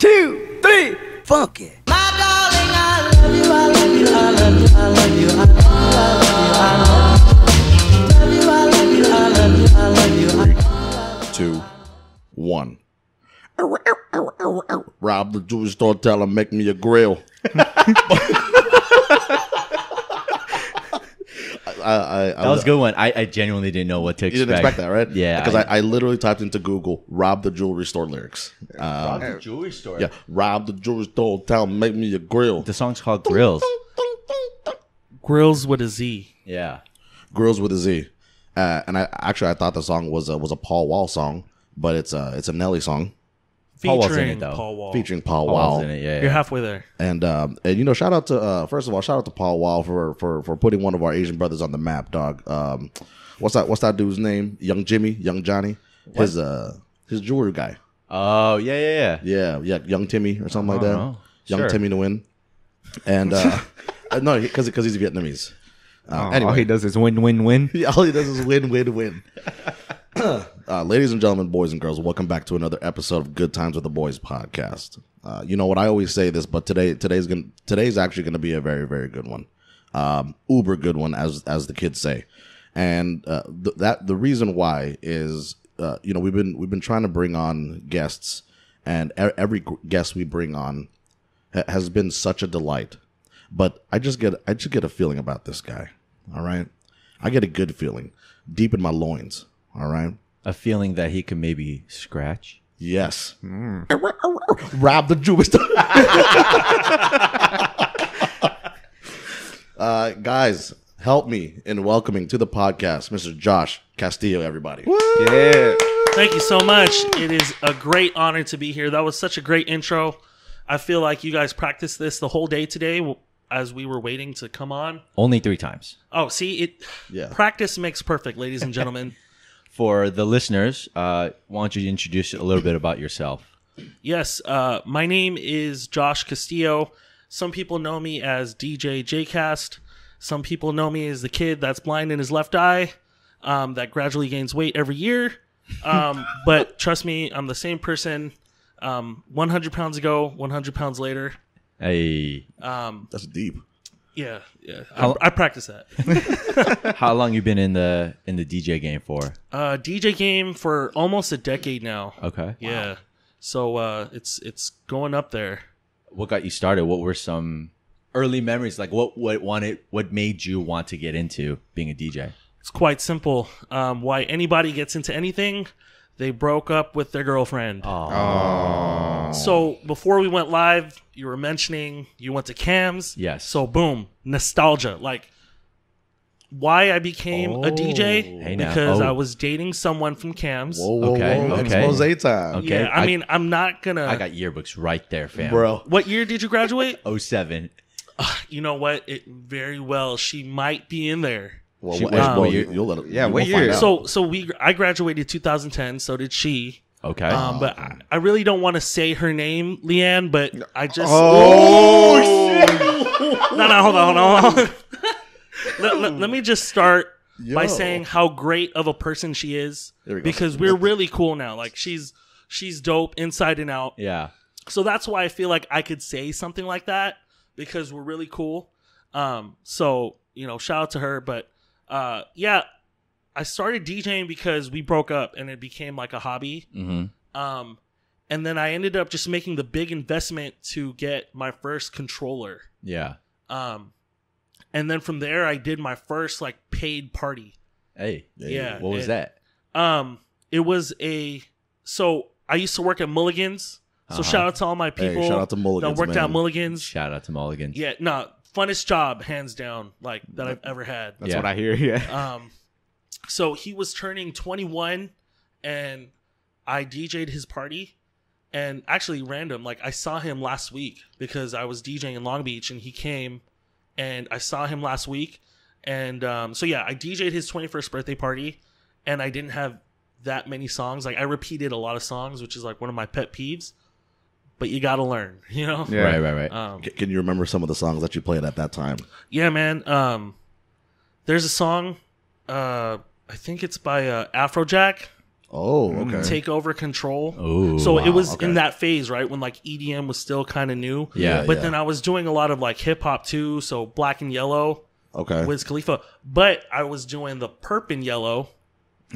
two, three, funky. two, one. Rob the jewelry store, tell him make me a grill. I, I, I, That was a good one. I, I genuinely didn't know what to expect. You didn't expect that, right? Yeah. Because I, I literally typed into Google "Rob the jewelry store" lyrics. Um, the jewelry store. yeah, Rob the jewelry store, tell him make me a grill. The song's called Grills. Grills with a Z. Yeah. Grills with a Z. Uh, and I actually I thought the song was a, was a Paul Wall song, but it's a it's a Nelly song Paul Wall's in Featuring it, though. Paul Wall. featuring Paul, Paul's Wall. in it. Yeah. You're yeah. halfway there. And um, and you know, shout out to uh, first of all, shout out to Paul Wall for for for putting one of our Asian brothers on the map, dog. Um, what's that? What's that dude's name? Young Jimmy, Young Johnny, his uh his jewelry guy. Oh yeah, yeah, yeah. Yeah, yeah, Young Timmy or something like that. Oh, Young sure. Timmy to win. And uh, uh, no, because because he's Vietnamese. Uh, Oh, anyway, all he does is win, win, win. Yeah, all he does is win, win, win. uh, ladies and gentlemen, boys and girls, welcome back to another episode of Good Times with the Boys podcast. Uh, you know what? I always say this, but today, today's gonna, today's actually going to be a very, very good one, um, uber good one, as as the kids say. And uh, th- that the reason why is, uh, you know, we've been we've been trying to bring on guests, and every guest we bring on ha- has been such a delight. But I just get I just get a feeling about this guy. All right, I get a good feeling deep in my loins. All right. A feeling that he could maybe scratch. Yes. Rob the Jewish. uh, guys, help me in welcoming to the podcast, Mr. Josh Castillo. Everybody. Yeah. Thank you so much. It is a great honor to be here. That was such a great intro. I feel like you guys practiced this the whole day today as we were waiting to come on. Only three times. Oh, see, it Yeah. practice makes perfect, ladies and gentlemen. For the listeners, uh, why don't you introduce a little bit about yourself? yes, uh, my name is Josh Castillo. Some people know me as DJ JCast. Some people know me as the kid that's blind in his left eye, um, that gradually gains weight every year. Um, but trust me, I'm the same person. Um, 100 pounds ago, 100 pounds later. Hey, That's deep. Yeah, yeah. How- I, I practice that. how long you been in the in the DJ game for? Uh, DJ game for almost a decade now. Okay. Yeah. So uh, it's it's going up there. What got you started? What were some early memories? Like what what wanted what made you want to get into being a DJ? It's quite simple. Um, why anybody gets into anything, they broke up with their girlfriend. So before we went live, you were mentioning you went to CAMS. Yes. So boom, nostalgia. Like why I became a DJ oh. Hey, because Oh. I was dating someone from CAMS. Whoa, whoa, Okay, whoa! okay. Expose time, Okay. Yeah, I, I- mean, I'm not gonna. I got yearbooks right there, fam. bro. what year did you graduate? 07. Uh, you know what? It very well. She might be in there. Well, She- well, what- well, what you, year- you'll let it. Yeah, we'll what year? So so we I graduated 2010. So did she. Okay. Um, but I, I really don't want to say her name, Leanne. But I just oh, shit! no no hold on hold on. Let, let, let me just start by saying how great of a person she is we because we're really cool now. Like she's she's dope inside and out. yeah. So that's why I feel like I could say something like that because we're really cool. Um, so you know, shout out to her. But uh, yeah, I started DJing because we broke up and it became like a hobby. hmm Um, and then I ended up just making the big investment to get my first controller. Yeah. Um, and then from there, I did my first like paid party. Hey. Yeah, What was it- that? Um, it was a so I used to work at Mulligan's. So Uh-huh. shout out to all my Hey, people shout out to Mulligan's, that worked man. at Mulligan's. Shout out to Mulligan's. Yeah, no, funnest job hands down, like that I've ever had. That's Yeah. what I hear. Yeah. Um, so he was turning 21, and I DJ'd his party, and actually random, like I saw him last week because I was DJing in Long Beach, and he came, and I saw him last week, and um, so yeah, I DJ'd his 21st birthday party, and I didn't have that many songs. Like I repeated a lot of songs, which is like one of my pet peeves. But you gotta learn, you know. Yeah. Right, right, right. Um, C- Can you remember some of the songs that you played at that time? Yeah, man. Um, there's a song. Uh, I think it's by uh, Afrojack. Oh, okay. take over control. Ooh, so it was okay. in that phase, right, when like EDM was still kind of new. Yeah, but yeah. then I was doing a lot of like hip hop too. So Black and Yellow, okay. Wiz Khalifa. But I was doing the Perp and Yellow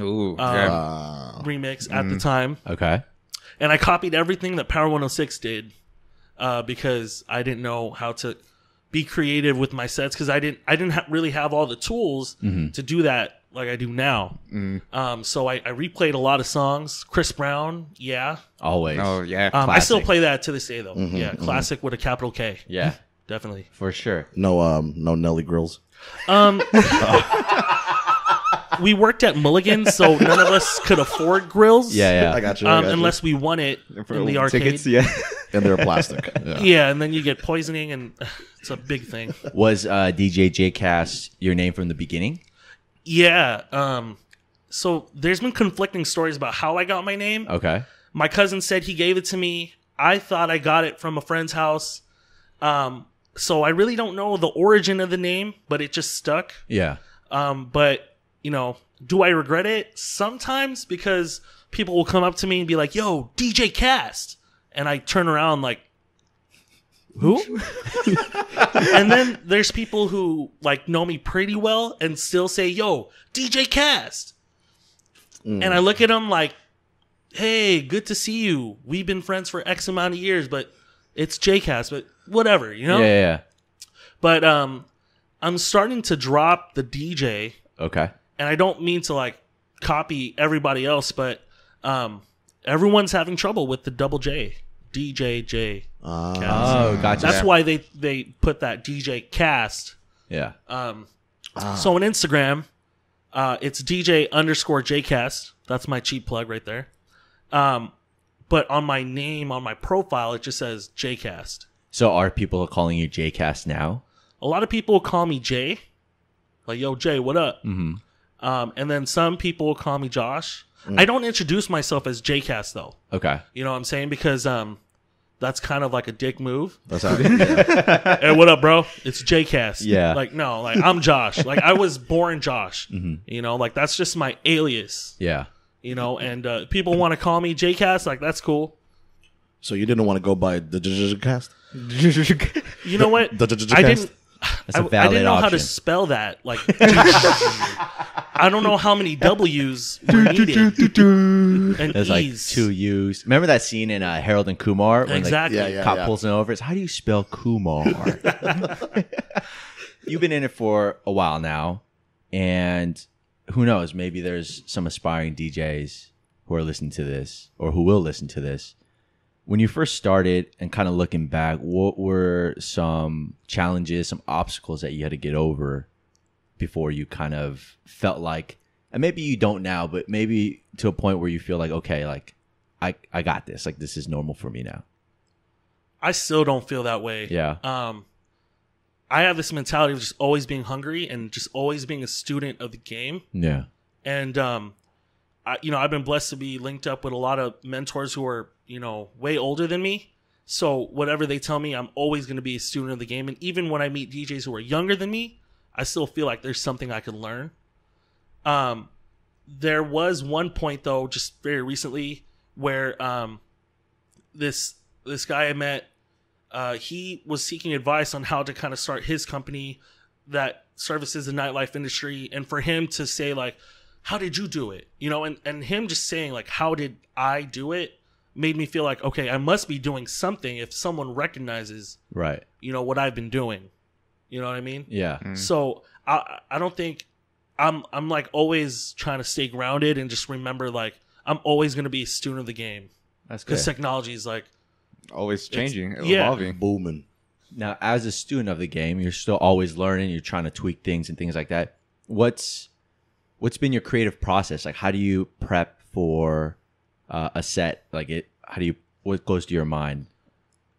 Ooh. Yeah. uh, remix at the time, Okay. And I copied everything that Power 106 did uh, because I didn't know how to be creative with my sets because I didn't I didn't ha- really have all the tools to do that like I do now. Um, so I, I replayed a lot of songs. Chris Brown, yeah. Always. Oh yeah. Um, I still play that to this day though. yeah, classic with a capital K. Yeah, Definitely. for sure. no, um, no Nelly grills. Um, we worked at Mulligan's, so none of us could afford grills. Yeah, yeah. I got you. I Um, got you. unless we won it For in the arcade. tickets, yeah. and they're plastic. Yeah. Yeah, and then you get poisoning, and it's a big thing. Was uh, DJ JCast your name from the beginning? Yeah. Um. So there's been conflicting stories about how I got my name. Okay. My cousin said he gave it to me. I thought I got it from a friend's house. Um. So I really don't know the origin of the name, but it just stuck. Yeah. Um. But you know, do I regret it? Sometimes because people will come up to me and be like, "Yo, DJ Cast," and I turn around like, "Who?" and then there's people who like know me pretty well and still say, "Yo, DJ Cast," and I look at them like, "Hey, good to see you. We've been friends for X amount of years, but it's J Cast, but whatever, you know." Yeah, yeah, yeah. But um, I'm starting to drop the DJ Okay. And I don't mean to like copy everybody else, but um, everyone's having trouble with the double J, DJJ. Uh, cast. Oh, gotcha. That's why they they put that DJ cast. Yeah. Um, So on Instagram, uh, it's DJ underscore JCast. That's my cheap plug right there. Um, but on my name on my profile, it just says JCast. So are people calling you JCast now? A lot of people call me Jay, like Yo Jay, what up? Mm-hmm. Um, and then some people call me Josh. I don't introduce myself as JCast though. Okay. You know what I'm saying? Because um, that's kind of like a dick move. that's how. Yeah. hey, what up, bro? It's JCast. Yeah. Like no, like I'm Josh. like I was born Josh. You know, like that's just my alias. Yeah. You know, and uh, people want to call me JCast. Like that's cool. So you didn't want to go by the J- cast? You know what? The- the- the I didn't. That's I, a I valid didn't know how to spell that. Like, I don't know how many W's were needed and There's like E's. two U's. Remember that scene in uh, Harold and Kumar when Exactly. Yeah, the yeah. cop pulls him over? It's how do you spell Kumar? You've been in it for a while now, and who knows? Maybe there's some aspiring DJs who are listening to this or who will listen to this. When you first started and kind of looking back, what were some challenges, some obstacles that you had to get over before you kind of felt like and maybe you don't now but maybe to a point where you feel like okay like i i got this like this is normal for me now I still don't feel that way. yeah Um, I have this mentality of just always being hungry and just always being a student of the game. yeah And um, I, you know, I've been blessed to be linked up with a lot of mentors who are you know way older than me. So whatever they tell me, I'm always going to be a student of the game. And even when I meet DJs who are younger than me, I still feel like there's something I can learn. Um, there was one point though, just very recently, where um, this this guy I met, uh, he was seeking advice on how to kind of start his company that services the nightlife industry, and for him to say like, "How did you do it?" You know, and and him just saying like, "How did I do it?" Made me feel like, okay, I must be doing something if someone recognizes, right you know, what I've been doing. You know what I mean? yeah mm-hmm. So I I don't think I'm I'm like always trying to stay grounded and just remember like I'm always gonna be a student of the game that's good because technology is like Always changing, yeah. evolving. Booming. now as a student of the game you're still always learning you're trying to tweak things and things like that what's what's been your creative process like how do you prep for uh, a set like it how do you what goes to your mind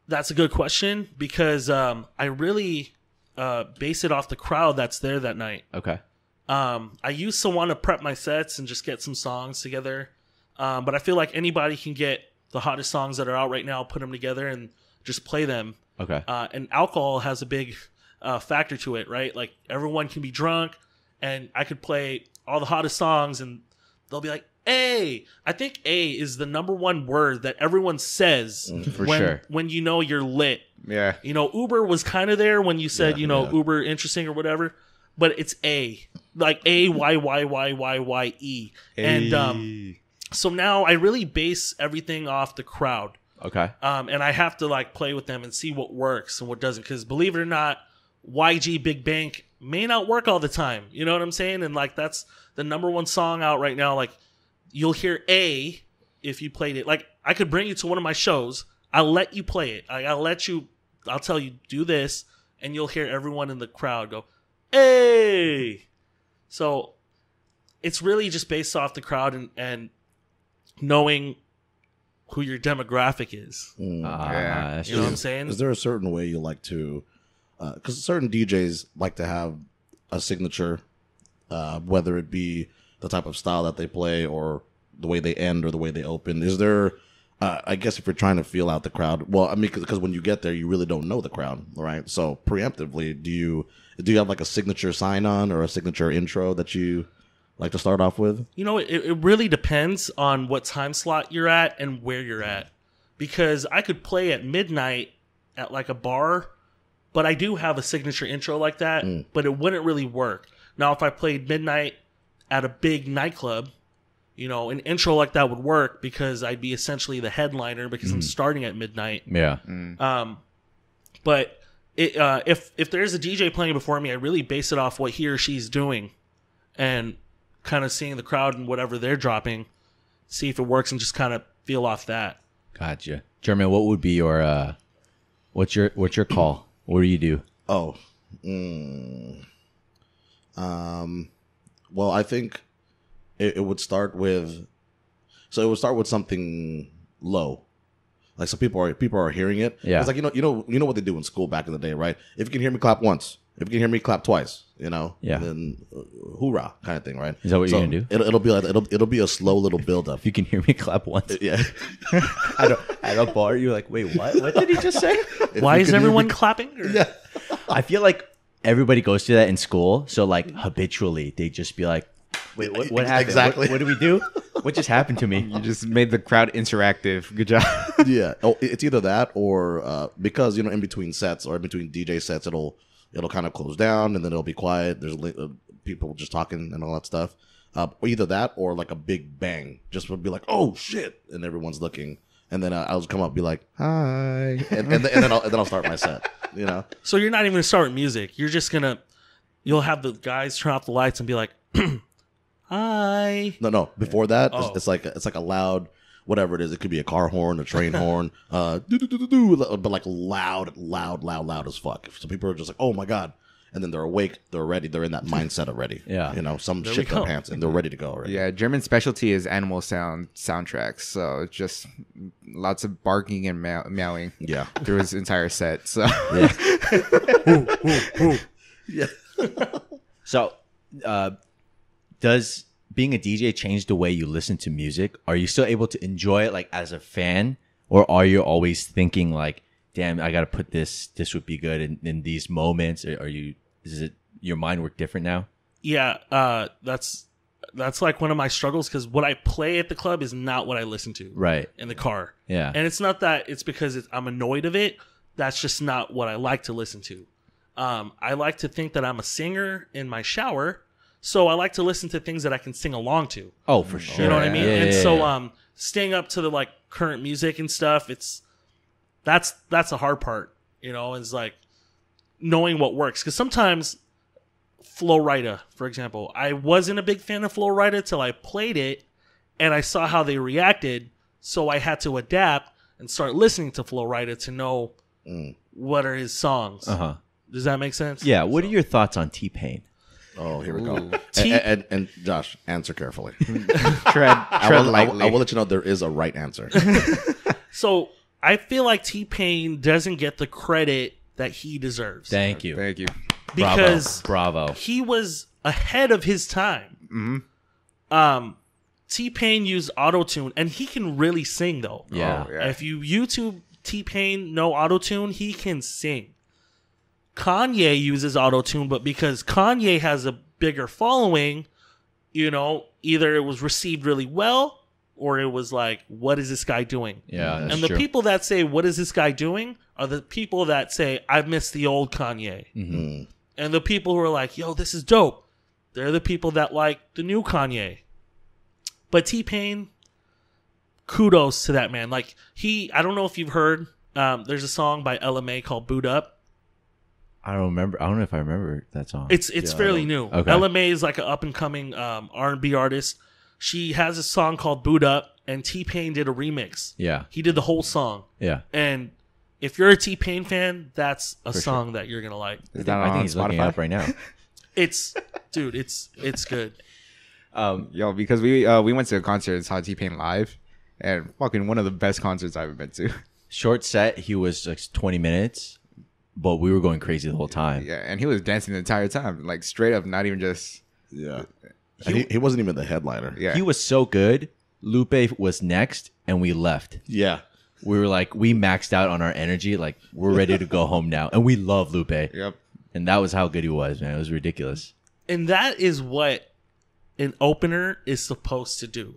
that's a good question because um I really uh base it off the crowd that's there that night. okay Um, I used to want to prep my sets and just get some songs together, um, but I feel like anybody can get the hottest songs that are out right now, put them together, and just play them. okay Uh, and alcohol has a big uh, factor to it, right? Like everyone can be drunk, and I could play all the hottest songs, and they'll be like, A. I think A is the number one word that everyone says For when, sure. when you know you're lit. Yeah. You know, Uber was kind of there when you said, Yeah, you know, yeah. Uber interesting or whatever, but it's A. Like A Y Y Y Y Y E. And um so now I really base everything off the crowd. Okay. Um, and I have to like play with them and see what works and what doesn't. Because believe it or not, YG Big Bank may not work all the time. You know what I'm saying? And like that's the number one song out right now. Like you'll hear A if you played it. Like I could bring you to one of my shows. I'll let you play it. I, I'll let you. I'll tell you do this, and you'll hear everyone in the crowd go, "Hey!" So it's really just based off the crowd and and knowing who your demographic is. Mm. Ah, Yeah. You know what. I'm saying? Is there a certain way you like to? Because certain DJs like to have a signature, uh, whether it be the type of style that they play or the way they end or the way they open. Is there? Uh, I guess if you're trying to feel out the crowd, well, I mean, because when you get there, you really don't know the crowd, right? So preemptively, do you do you have like a signature sign on or a signature intro that you like to start off with? You know, it, it really depends on what time slot you're at and where you're at. Because I could play at midnight at like a bar, but I do have a signature intro like that, but it wouldn't really work. Now, if I played midnight at a big nightclub, you know, an intro like that would work because I'd be essentially the headliner because I'm starting at midnight. Yeah. Um, but it, uh, if if there's a DJ playing before me, I really base it off what he or she's doing, and kind of seeing the crowd and whatever they're dropping, see if it works, and just kind of feel off that. Gotcha. Jeremy, what would be your uh what's your what's your call? What do you do? Oh, mm, um, well, I think it, it would start with, so it would start with something low, like so people are people are hearing it. Yeah. it's like you know you know you know what they do in school back in the day, right? If you can hear me clap once, if you can hear me clap twice, you know, Yeah. then uh, hoorah kind of thing, right? Is that what you're So gonna do? It'll, it'll be like it'll it'll be a slow little build up. You can hear me clap once Yeah, at a, at a bar, you're like, wait, what? What did he just say? Why is could hear me everyone clapping? Or- yeah. I feel like everybody goes through that in school. So like habitually, they just be like, wait, what, what happened? Exactly. What, what did we do? What just happened to me? You just made the crowd interactive. Good job. yeah. Oh, it's either that or uh, because you know in between sets or in between DJ sets, it'll it'll kind of close down and then it'll be quiet. There's uh, people just talking and all that stuff. Uh, or either that or like a big bang, just would be like, oh shit, and everyone's looking, and then uh, I'll come up and be like, hi, and, and, then- and then I'll and then I'll start my set. You know, So you're not even gonna start with music. You're just gonna, you'll have the guys turn off the lights and be like, "Hi." no, no. Before that, Oh. it's, it's like it's like a loud. Whatever it is, it could be a car horn, a train horn, uh, but like loud, loud, loud, loud as fuck. So people are just like, "Oh my god!" And then they're awake, they're ready, they're in that mindset already. Yeah. you know, some There shit their pants and they're ready to go already. yeah, Germund specialty is animal sound soundtracks. So it's just lots of barking and meow- meowing yeah, through his entire set. So yeah. So, uh, does being a DJ change the way you listen to music? Are you still able to enjoy it like as a fan, or are you always thinking like, "Damn, I got to put this. This would be good in, in these moments." Are you? Is it your mind work different now? Yeah, uh, that's that's like one of my struggles because what I play at the club is not what I listen to Right. in the car. Yeah. And it's not that it's because it's, I'm annoyed of it. That's just not what I like to listen to. Um, I like to think that I'm a singer in my shower, so I like to listen to things that I can sing along to. oh, for sure. You know what I mean? Yeah, and yeah, so yeah. um staying up to the like current music and stuff, it's that's that's the hard part, you know, it's like knowing what works cuz sometimes Flo Rida, for example, I wasn't a big fan of Flo Rida till I played it and I saw how they reacted, so I had to adapt and start listening to Flo Rida to know what are his songs. uh huh. Does that make sense? Yeah. What are your thoughts on T Pain? Oh, here we go. Ooh. And, T- and, and Josh, answer carefully. tread I tread will, I, lightly. will, I will let you know there is a right answer. So I feel like T Pain doesn't get the credit that he deserves. Thank you. Thank you. because Bravo. Bravo. he was ahead of his time. Mm-hmm. Um, T Pain used auto tune, and he can really sing though. Yeah. Oh, yeah. If you YouTube T Pain no auto tune, he can sing. Kanye uses auto tune, but because Kanye has a bigger following, you know, either it was received really well or it was like, what is this guy doing? Yeah, and the true. people that say, what is this guy doing? are the people that say, I miss the old Kanye. Mhm. And the people who are like, yo, this is dope. They're the people that like the new Kanye. But T Pain, kudos to that man. Like, he, I don't know if you've heard, um, there's a song by Ella Mai called Boo'd Up. I don't remember. I don't know if I remember that song. It's it's Yeah, fairly new. Okay. Ella Mai is like an up and coming um, R and B artist. She has a song called "Boo'd Up," and T Pain did a remix. yeah, He did the whole song, yeah. and if you're a T Pain fan, that's a For song that you're gonna like. Is that I on think he's looking it Spotify? up right now. It's dude, it's it's good. Um, Yo, because we uh, we went to a concert and saw T Pain live, and fucking one of the best concerts I've ever been to. short set. He was like 20 minutes, but we were going crazy the whole time. Yeah, and he was dancing the entire time, like straight up, not even just Yeah. And he, he wasn't even the headliner. yeah. He was so good. Lupe was next, and we left. Yeah. We were like, we maxed out on our energy. Like, we're ready to go home now. And we love Lupe. Yep. And that was how good he was, man. It was ridiculous. and that is what an opener is supposed to do.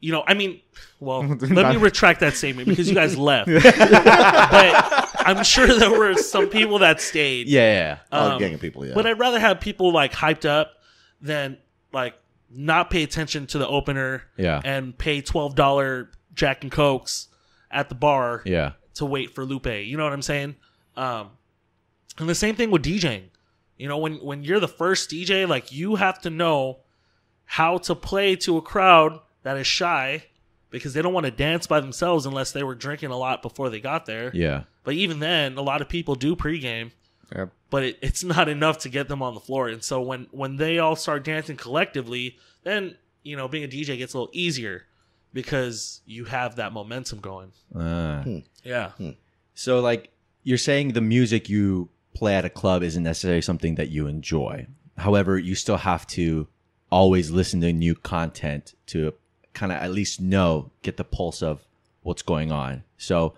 You know, I mean, well, let me retract that statement because you guys left. but I'm sure there were some people that stayed. Yeah, yeah. Oh, Um, gang of people, yeah. But I'd rather have people like hyped up than like not pay attention to the opener Yeah. and pay twelve dollar Jack and Cokes at the bar Yeah. to wait for Lupe. You know what I'm saying? Um, and the same thing with DJing. You know, when when you're the first DJ, like you have to know how to play to a crowd that is shy because they don't want to dance by themselves unless they were drinking a lot before they got there. Yeah. But even then, a lot of people do pregame, Yep. but it, it's not enough to get them on the floor. And so when when they all start dancing collectively, then you know being a DJ gets a little easier because you have that momentum going. Uh, Yeah. So, like, you're saying the music you play at a club isn't necessarily something that you enjoy. However, you still have to always listen to new content to kind of at least know, get the pulse of what's going on. So,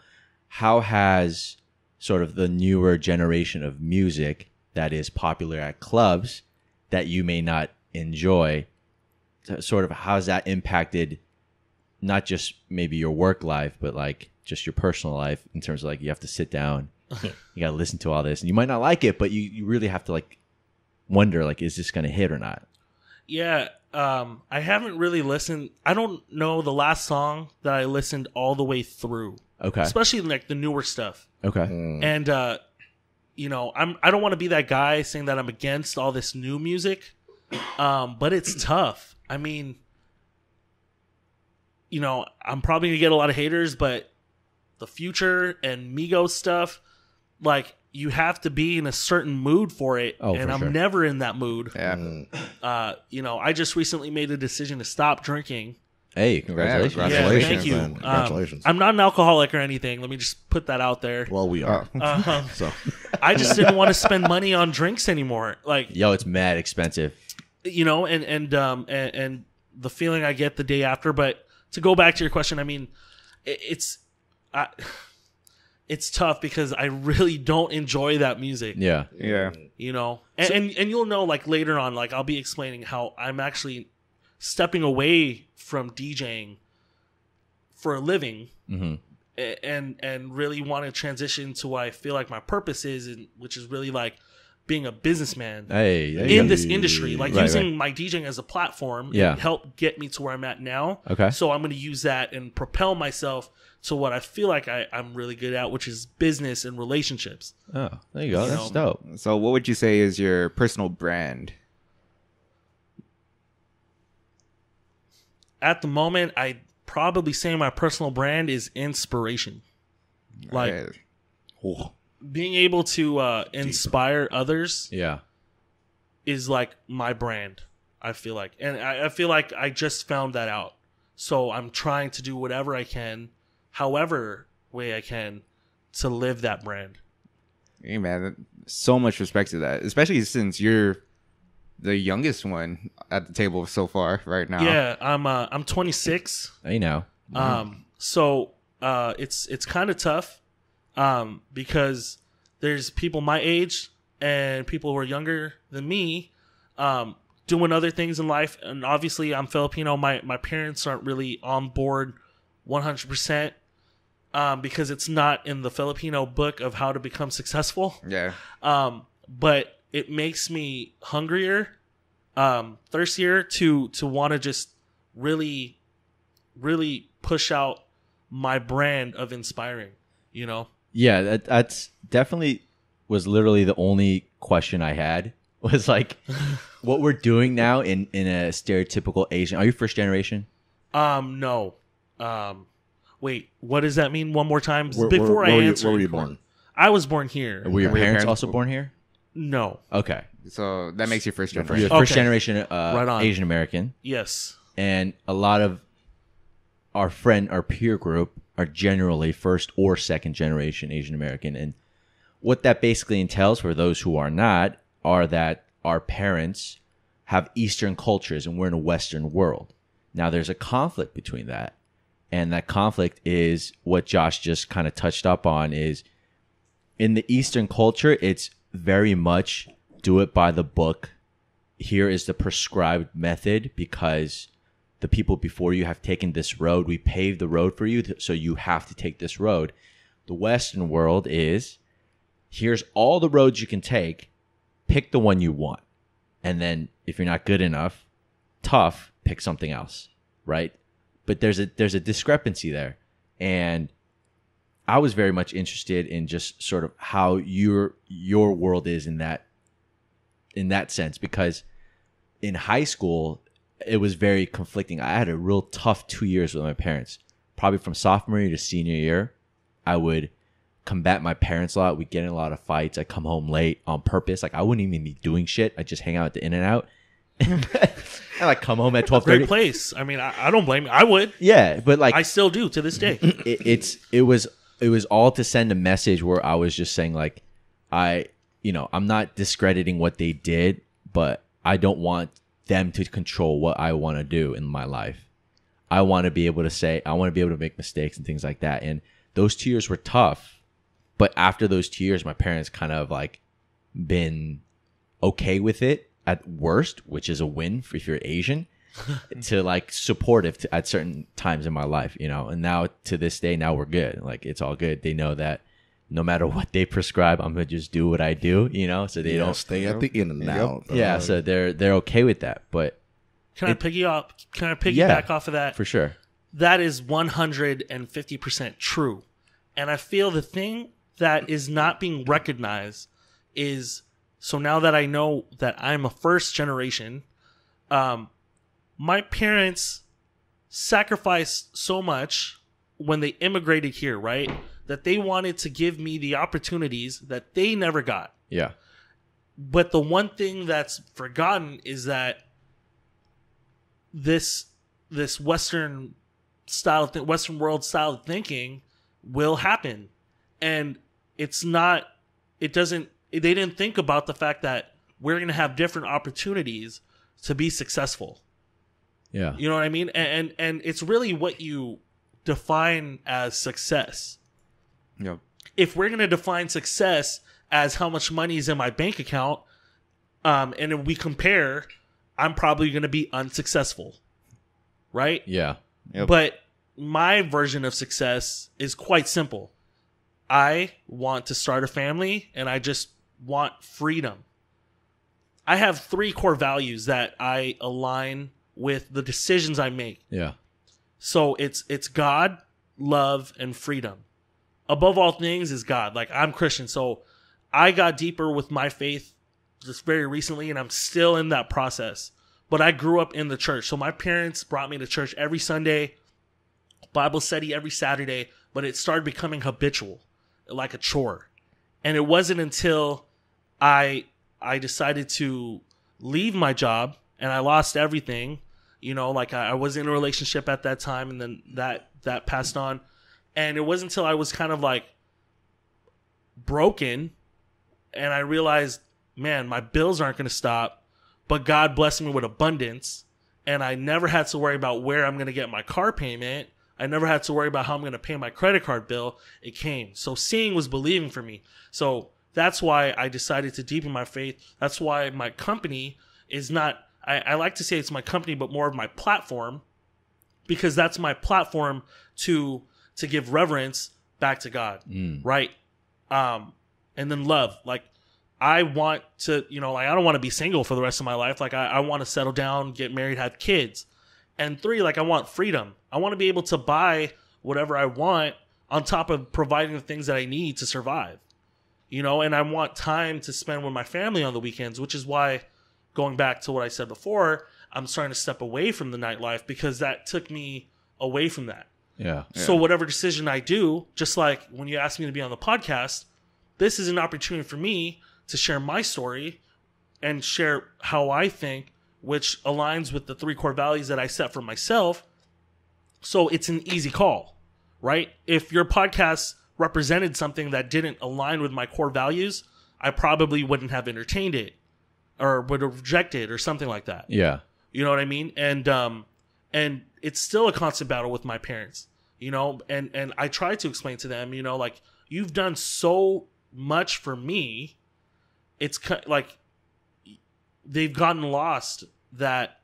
how has sort of the newer generation of music that is popular at clubs that you may not enjoy, sort of how's that impacted not just maybe your work life, but like just your personal life in terms of like you have to sit down, you got to listen to all this, and you might not like it, but you, you really have to like wonder like is this going to hit or not? Yeah, um, I haven't really listened. I don't know the last song that I listened all the way through, Okay, especially like the newer stuff. okay, And uh, you know, I'm I don't want to be that guy saying that I'm against all this new music, um, but it's tough. I mean, you know, I'm probably gonna get a lot of haters, but the future and Migos stuff, like you have to be in a certain mood for it, Oh, and for I'm sure. never in that mood Yeah. uh, you know, I just recently made a decision to stop drinking. hey, congratulations! Yeah, Yeah, Congratulations, thank you. man. Um, Congratulations. I'm not an alcoholic or anything. Let me just put that out there. well, we are. Um, So, I just didn't want to spend money on drinks anymore. Like Yo, it's mad expensive. you know, and and um and, and the feeling I get the day after. But to go back to your question, I mean, it, it's I, it's tough because I really don't enjoy that music. Yeah, Yeah. you know and, and and you'll know like later on like i'll be explaining how i'm actually stepping away from djing for a living hmm and and really want to transition to what i feel like my purpose is and which is really like being a businessman hey, there in go. this industry like Right, using my djing as a platform Yeah. and help get me to where i'm at now Okay. so i'm going to use that and propel myself to what i feel like I, i'm really good at which is business and relationships Oh, there you go. That's know, dope. So, what would you say is your personal brand? at the moment, I probably say my personal brand is inspiration. Like Right. oh, being able to uh, inspire others Yeah, is like my brand. I feel like, and I, I feel like I just found that out. So I'm trying to do whatever I can, however way I can, to live that brand. Hey man, so much respect to that, especially since you're the youngest one at the table so far right now. Yeah, I'm uh, I'm 26. I know. Um, so uh, it's it's kind of tough um, because there's people my age and people who are younger than me um, doing other things in life, and obviously I'm Filipino. My my parents aren't really on board 100 percent um, because it's not in the Filipino book of how to become successful. Yeah. Um, but it makes me hungrier, um, thirstier to to want to just really, really push out my brand of inspiring. You know, Yeah, that, that's definitely was literally the only question I had was like, what we're doing now in in a stereotypical Asian. Are you first generation? um, no, um, wait, what does that mean? One more time Where, before where, I where were you, answer. were you born? I was born here. Were your Were your parents parents- also born here? No, Okay, So that makes you first you're generation. first Okay. generation uh, Right on. Asian American, yes, and a lot of our friend, our peer group, are generally first or second generation Asian American, and what that basically entails for those who are not are that our parents have Eastern cultures and we're in a Western world. Now there's a conflict between that. And that conflict is what Josh just kind of touched up on is in the Eastern culture, it's very much do it by the book. Here is the prescribed method because the people before you have taken this road. We paved the road for you, so you have to take this road. The Western world is here's all the roads you can take, pick the one you want. And then if you're not good enough, tough, pick something else, right? But there's a there's a discrepancy there. And I was very much interested in just sort of how your your world is in that in that sense because in high school it was very conflicting. I had a real tough 2 years with my parents. Probably from sophomore year to senior year, I would combat my parents a lot. We get in a lot of fights. I come home late on purpose. Like I wouldn't even be doing shit. I just hang out at the In and Out. And like come home at twelve great place. I mean, I, I don't blame you. I would. Yeah, but like I still do to this day. it, it's it was it was all to send a message where I was just saying like I you know I'm not discrediting what they did, but I don't want them to control what I want to do in my life. I want to be able to say I want to be able to make mistakes and things like that. And those two years were tough, but after those two years, my parents kind of like been okay with it at worst, which is a win for if you're Asian, to like supportive to, at certain times in my life, you know. And now to this day, now we're good. Like it's all good. They know that no matter what they prescribe, I'm gonna just do what I do, you know. So they Yeah, don't. stay at the in and Yep. out. Yeah, so they're they're okay with that, but Can I piggy up? Can I piggyback Yeah. off of that? for sure, that is 150% true. And I feel the thing that is not being recognized is so now that I know that I'm a first generation, um, my parents sacrificed so much when they immigrated here, right? That they wanted to give me the opportunities that they never got. yeah, But the one thing that's forgotten is that this this Western style, th- Western world style of thinking will happen, and it's not. It doesn't. They didn't think about the fact that we're going to have different opportunities to be successful. yeah, You know what I mean? And and, and it's really what you define as success Yep. if we're going to define success as how much money is in my bank account, um, and if we compare, I'm probably going to be unsuccessful, right? yeah, Yep. But my version of success is quite simple. I want to start a family, and I just want freedom. I have three core values that I align with the decisions I make. yeah, So it's it's God, love, and freedom. Above all things is God. Like I'm Christian, so I got deeper with my faith just very recently, and I'm still in that process. But I grew up in the church, so my parents brought me to church every Sunday, Bible study every Saturday. But it started becoming habitual, like a chore, and it wasn't until I I decided to leave my job and I lost everything. You know, like I, I was in a relationship at that time, and then that that passed on, and it wasn't until I was kind of like broken, and I realized, man, my bills aren't going to stop, but God blessed me with abundance, and I never had to worry about where I'm going to get my car payment. I never had to worry about how I'm going to pay my credit card bill. It came. So seeing was believing for me. So that's why I decided to deepen my faith. That's why my company is not I, I like to say it's my company, but more of my platform, because that's my platform to to give reverence back to God, right? Um, and then love. Like I want to, you know, like I don't want to be single for the rest of my life. Like I, I want to settle down, get married, have kids. And three, like I want freedom. I want to be able to buy whatever I want on top of providing the things that I need to survive. You know, and I want time to spend with my family on the weekends, which is why going back to what I said before, I'm starting to step away from the nightlife because that took me away from that. Yeah. So whatever decision I do, just like when you asked me to be on the podcast, this is an opportunity for me to share my story and share how I think, which aligns with the three core values that I set for myself. So it's an easy call, right? If your podcast represented something that didn't align with my core values, I probably wouldn't have entertained it or would have rejected or something like that. Yeah. You know what I mean? And um and it's still a constant battle with my parents. You know, and and I try to explain to them, you know, like you've done so much for me. It's like they've gotten lost that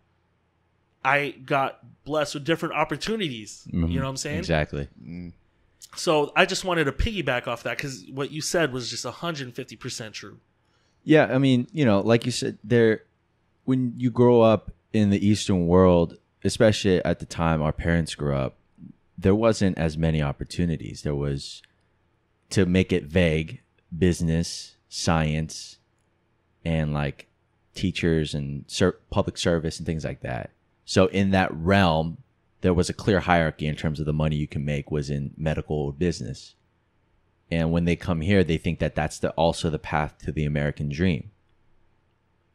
I got blessed with different opportunities. You know what I'm saying? Exactly. So I just wanted to piggyback off that because what you said was just 150% true. Yeah, I mean, you know, like you said, there when you grow up in the Eastern world, especially at the time our parents grew up, there wasn't as many opportunities. There was to make it vague, business, science, and like teachers and ser- public service and things like that. So in that realm, there was a clear hierarchy in terms of the money you can make was in medical or business. And when they come here, they think that that's the, also the path to the American dream.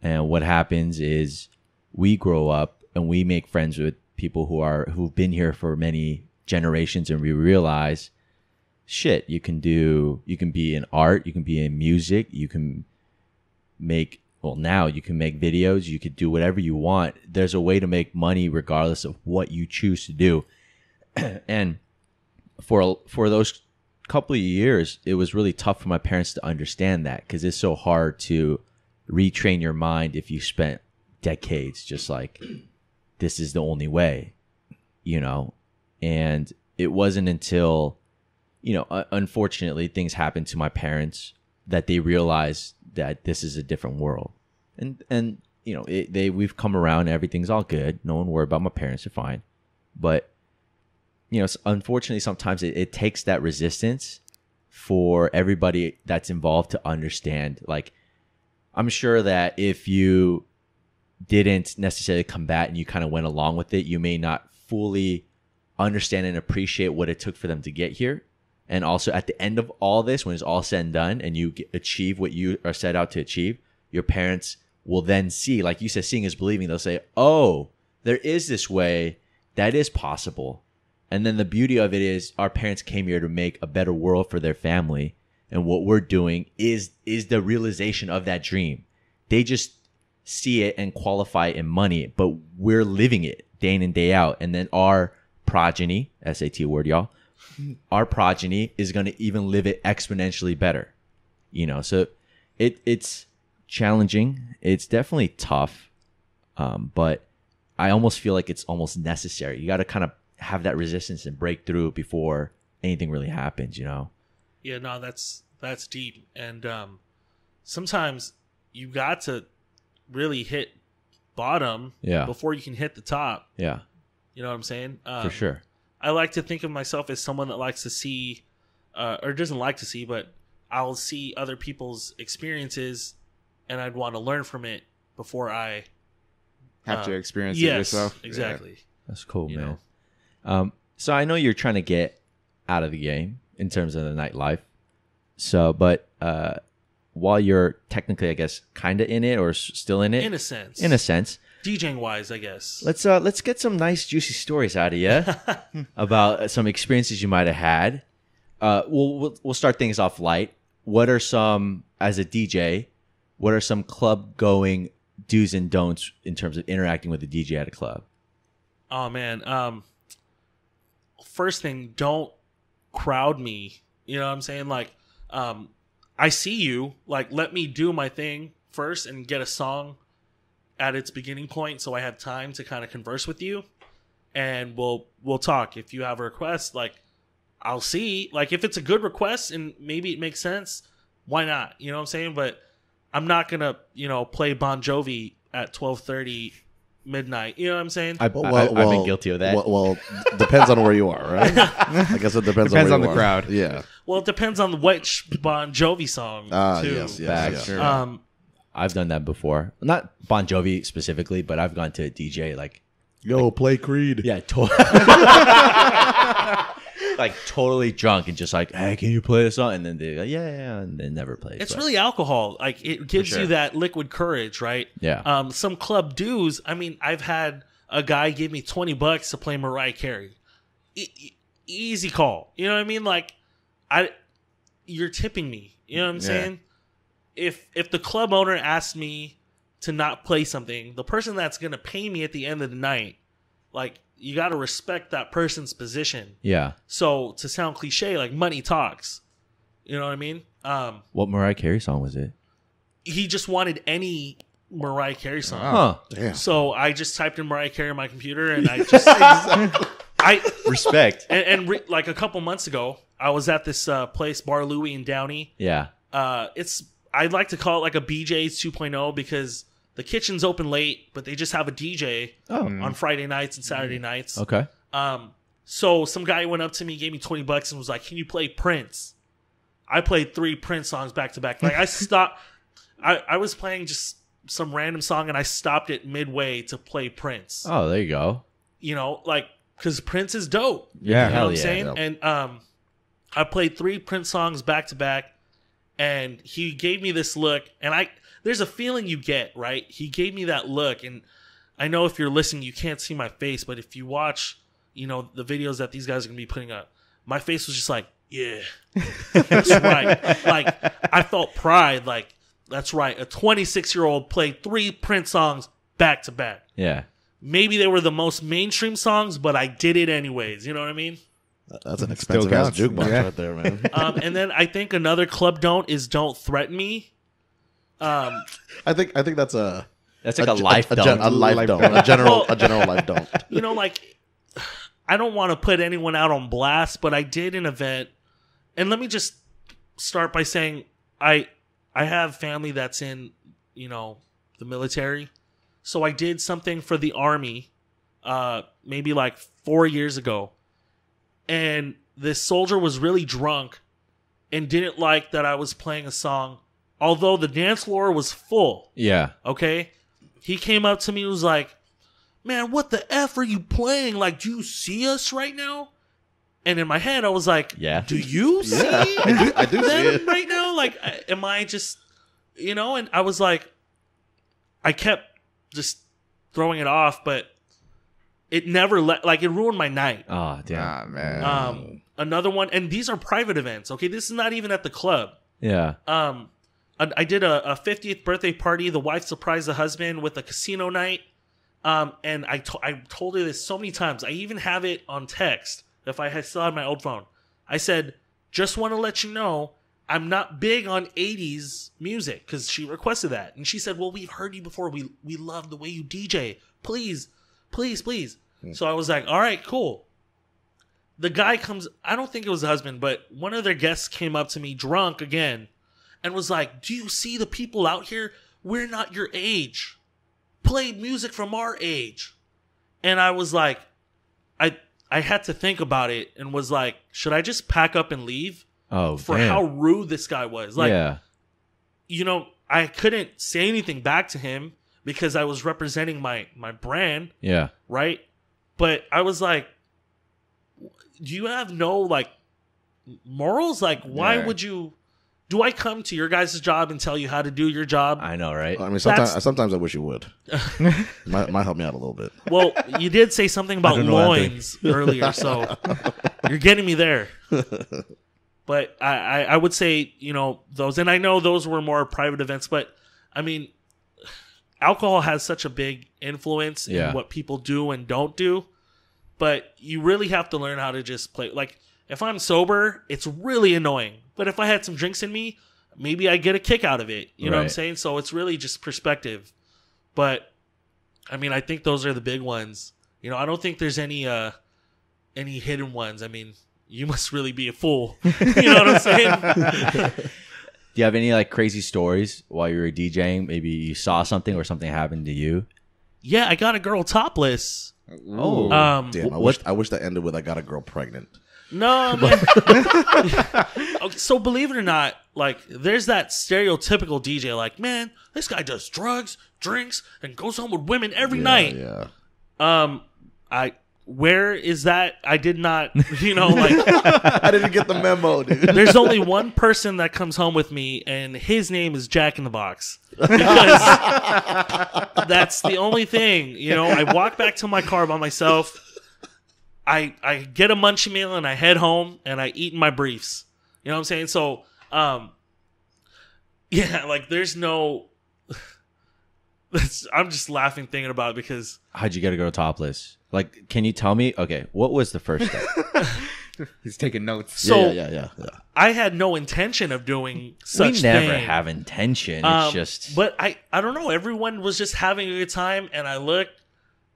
And what happens is we grow up and we make friends with people who are who've been here for many generations and we realize shit, you can do you can be in art, you can be in music, you can make well now you can make videos, you could do whatever you want. There's a way to make money regardless of what you choose to do. and for for those couple of years, it was really tough for my parents to understand that because it's so hard to retrain your mind if you spent decades just like this is the only way, you know. And it wasn't until, you know, uh, unfortunately, things happened to my parents that they realize that this is a different world, and and you know, it, they we've come around. Everything's all good. No one worry about my parents. They're fine, but you know, unfortunately, sometimes it, it takes that resistance for everybody that's involved to understand. Like, I'm sure that if you didn't necessarily combat and you kind of went along with it, you may not fully understand and appreciate what it took for them to get here. And also, at the end of all this, when it's all said and done, and you achieve what you are set out to achieve, your parents will then see, like you said, seeing is believing. They'll say, "Oh, there is this way that is possible." And then the beauty of it is, our parents came here to make a better world for their family, and what we're doing is is the realization of that dream. They just see it and qualify in money, but we're living it day in and day out. And then our progeny, SAT word, y'all, our progeny is going to even live it exponentially better. You know, so it it's challenging. It's definitely tough, um, but I almost feel like it's almost necessary. You got to kind of have that resistance and break through before anything really happens. You know? Yeah, no, that's that's deep, and um, sometimes you got to really hit bottom Yeah. before you can hit the top. Yeah, You know what I'm saying? Um, for sure. I like to think of myself as someone that likes to see, uh, or doesn't like to see, but I'll see other people's experiences, and I'd want to learn from it before I. Have uh, to experience it yes, yourself. Yeah. exactly. That's cool, You man. Um, so I know you're trying to get out of the game in terms of the nightlife. So, but uh, while you're technically, I guess, kind of in it or s- still in it, In a sense, in a sense, DJing wise, I guess. let's uh, let's get some nice juicy stories out of you about uh, some experiences you might have had. Uh, we'll, we'll we'll start things off light. What are some as a DJ? What are some club going do's and don'ts in terms of interacting with the DJ at a club? Oh man. Um first thing, don't crowd me. You know what I'm saying? Like, um, I see you. Like, let me do my thing first and get a song at its beginning point, so I have time to kind of converse with you, and we'll we'll talk. If you have a request, like I'll see. Like if it's a good request and maybe it makes sense, why not? You know what I'm saying? But I'm not gonna you know play Bon Jovi at 12:30 midnight. You know what I'm saying? I, Well, I, well, I've been guilty of that. Well, well, depends on where you are, right? I guess it depends, Depends on, where on you the are. crowd. Yeah. well, it depends on which Bon Jovi song. Ah, too. yes, yes, Facts. yes. Sure. Um, I've done that before. Not Bon Jovi specifically, but I've gone to a DJ like Yo, play Creed. yeah, to- like totally drunk and just like, hey, can you play a song? And then they go, yeah, yeah, and then never play. it's really alcohol. Like it gives sure. you that liquid courage, right? Yeah. Um, some club do's. I mean, I've had a guy give me twenty bucks to play Mariah Carey. E- e- easy call. You know what I mean? Like, I, you're tipping me. You know what I'm Yeah. saying? If if the club owner asks me to not play something, the person that's gonna pay me at the end of the night, like you got to respect that person's position. yeah. So to sound cliche, like money talks. You know what I mean? Um, What Mariah Carey song was it? he just wanted any Mariah Carey song. Huh. Damn. So I just typed in Mariah Carey on my computer, and I just I Respect. and, and re, like a couple months ago, I was at this uh, place, Bar Louie in Downey. yeah. Uh, it's I'd like to call it like a BJ's 2.0 because the kitchen's open late, but they just have a DJ Oh. on Friday nights and Saturday nights. Okay. Um, so some guy went up to me, gave me twenty bucks, and was like, "Can you play Prince?" I played three Prince songs back to back. Like I stopped. I I was playing just some random song, and I stopped it midway to play Prince. Oh, there you go. You know, like because Prince is dope. Yeah. You know Hell what I'm yeah. saying? Yep. And um, I played three Prince songs back to back, and he gave me this look, and I there's a feeling you get right. He gave me that look, and I know if you're listening, you can't see my face, but if you watch, you know the videos that these guys are gonna be putting up, my face was just like, yeah, that's right. Like I felt pride. Like that's right. A 26 year old played three Prince songs back to back. Yeah. Maybe they were the most mainstream songs, but I did it anyways. You know what I mean? That's an expensive ass counts. jukebox Yeah. right there, man. Um, and then I think another club don't is don't threaten me. Um, I think I think that's a That's like a, ge- life a, don't. gen- a life Life don't, don't. a general a general life don't. you know, like I don't want to put anyone out on blast, but I did an event, and let me just start by saying I I have family that's in you know the military, so I did something for the army, uh, maybe like four years ago, and this soldier was really drunk, and didn't like that I was playing a song, although the dance floor was full. yeah. Okay. He came up to me and was like, Man, what the F are you playing? Like, do you see us right now? And in my head, I was like, Yeah. Do you see Yeah, I do- I do see them right now? Like, am I just, you know? And I was like, I kept just throwing it off, but it never let, like, it ruined my night. Oh, damn. Ah man. Um, another one, and these are private events. Okay. This is not even at the club yeah. um I, I did a, a 50th birthday party the wife surprised the husband with a casino night um and i to- i told her this so many times i even have it on text if i had still had my old phone i said just want to let you know i'm not big on 80s music because she requested that and she said well we've heard you before we we love the way you dj please please please. Hmm. So i was like all right cool. The guy comes i don't think it was the husband but one of their guests came up to me drunk again and was like do you see the people out here? We're not your age. Play music from our age. And i was like i i had to think about it and was like should i just pack up and leave Oh, for damn. how rude this guy was? Like yeah. you know i couldn't say anything back to him because i was representing my my brand Yeah. right? But I was like, do you have no like morals? Like, why Yeah. would you? Do I come to your guys' job and tell you how to do your job? I know, right? I mean, sometimes sometimes I wish you would. might, might help me out a little bit. well, you did say something about don't know that thing. loins earlier, so you're getting me there. But I, I, I would say, you know, those, and I know those were more private events, but I mean, alcohol has such a big influence Yeah. in what people do and don't do. But you really have to learn how to just play. Like, if I'm sober, it's really annoying. But if I had some drinks in me, maybe I get a kick out of it. You know what I'm saying? So it's really just perspective. But I mean, I think those are the big ones. You know, I don't think there's any uh any hidden ones. I mean, you must really be a fool. you know what I'm saying? Do you have any like crazy stories while you were DJing? Maybe you saw something or something happened to you. yeah, I got a girl topless. Oh. Um, Damn, I wish I wish that ended with I got a girl pregnant. No, man. okay, so believe it or not, like there's that stereotypical DJ, like man, this guy does drugs, drinks, and goes home with women every Yeah, night. Yeah. Um, I where is that? I did not, you know, like I didn't get the memo, dude. there's only one person that comes home with me, and his name is Jack in the Box. Because that's the only thing. You know, I walk back to my car by myself. I I get a munchie meal and I head home and I eat in my briefs. You know what I'm saying? So, um, yeah, like there's no. That's, I'm just laughing thinking about it because How'd you get to go topless? Like, can you tell me? Okay, what was the first step? He's taking notes. so yeah, yeah, yeah, yeah. I had no intention of doing such we never thing. have intention. Um, it's just. But I, I don't know. Everyone was just having a good time, and I looked,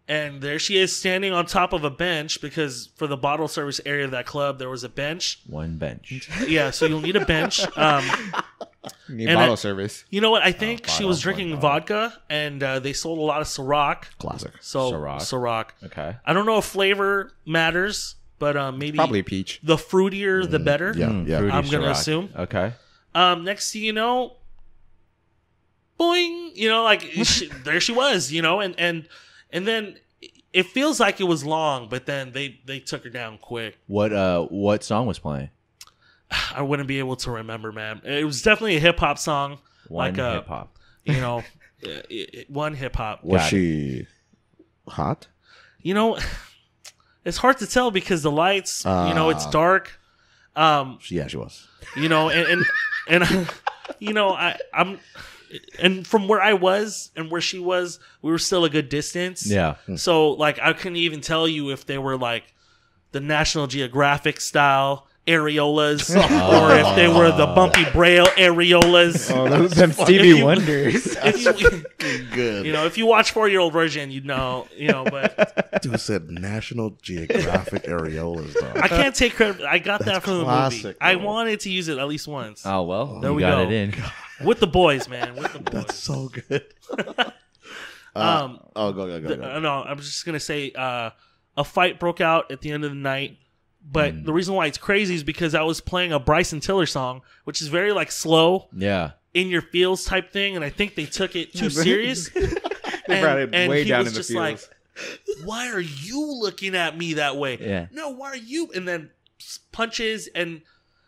and there she is standing on top of a bench because for the bottle service area of that club there was a bench. one bench. Yeah, so you'll need a bench. Um, You need bottle I- service. you know what? I think she bottle, was drinking bottle. vodka, and uh, they sold a lot of Ciroc. Classic. So Ciroc. Ciroc. Okay. I don't know if flavor matters, but um, maybe Probably peach. the fruitier the better. Yeah, Mm, yeah. fruity I'm gonna Ciroc. assume. Okay. Um, next thing you know, boing, you know, like she, there she was, you know, and and and then it feels like it was long, but then they they took her down quick. What uh what song was playing? I wouldn't be able to remember, man. It was definitely a hip hop song, One like uh, hip hop. you know, it, it, one hip hop. Was Got it. she hot? You know, it's hard to tell because the lights, you know, it's Ah. dark. Um, Yeah, she was. you know and and, and you know i i'm and from where i was and where she was we were still a good distance Yeah. so like i couldn't even tell you if they were like the national geographic style areolas or if they were the bumpy braille areolas Oh, those them If Stevie you- Wonders. if you, Good. you know if you watch four year old version you'd know you know but Dude said National Geographic areolas, dog. i can't take credit i got that That's from the movie classic, i wanted to use it at least once Oh well, There you we got go. it in. with the boys man with the boys That's so good. um Oh, go, go, go, The- go. uh, no, I'm just gonna say uh, a fight broke out at the end of the night. But Hmm. the reason why it's crazy is because I was playing a Bryson Tiller song, which is very like slow, Yeah. in your feels type thing, and I think they took it too serious. They And- brought it and way he down was in the just like, "Why are you looking at me that way? Yeah. No, why are you?" And then punches and.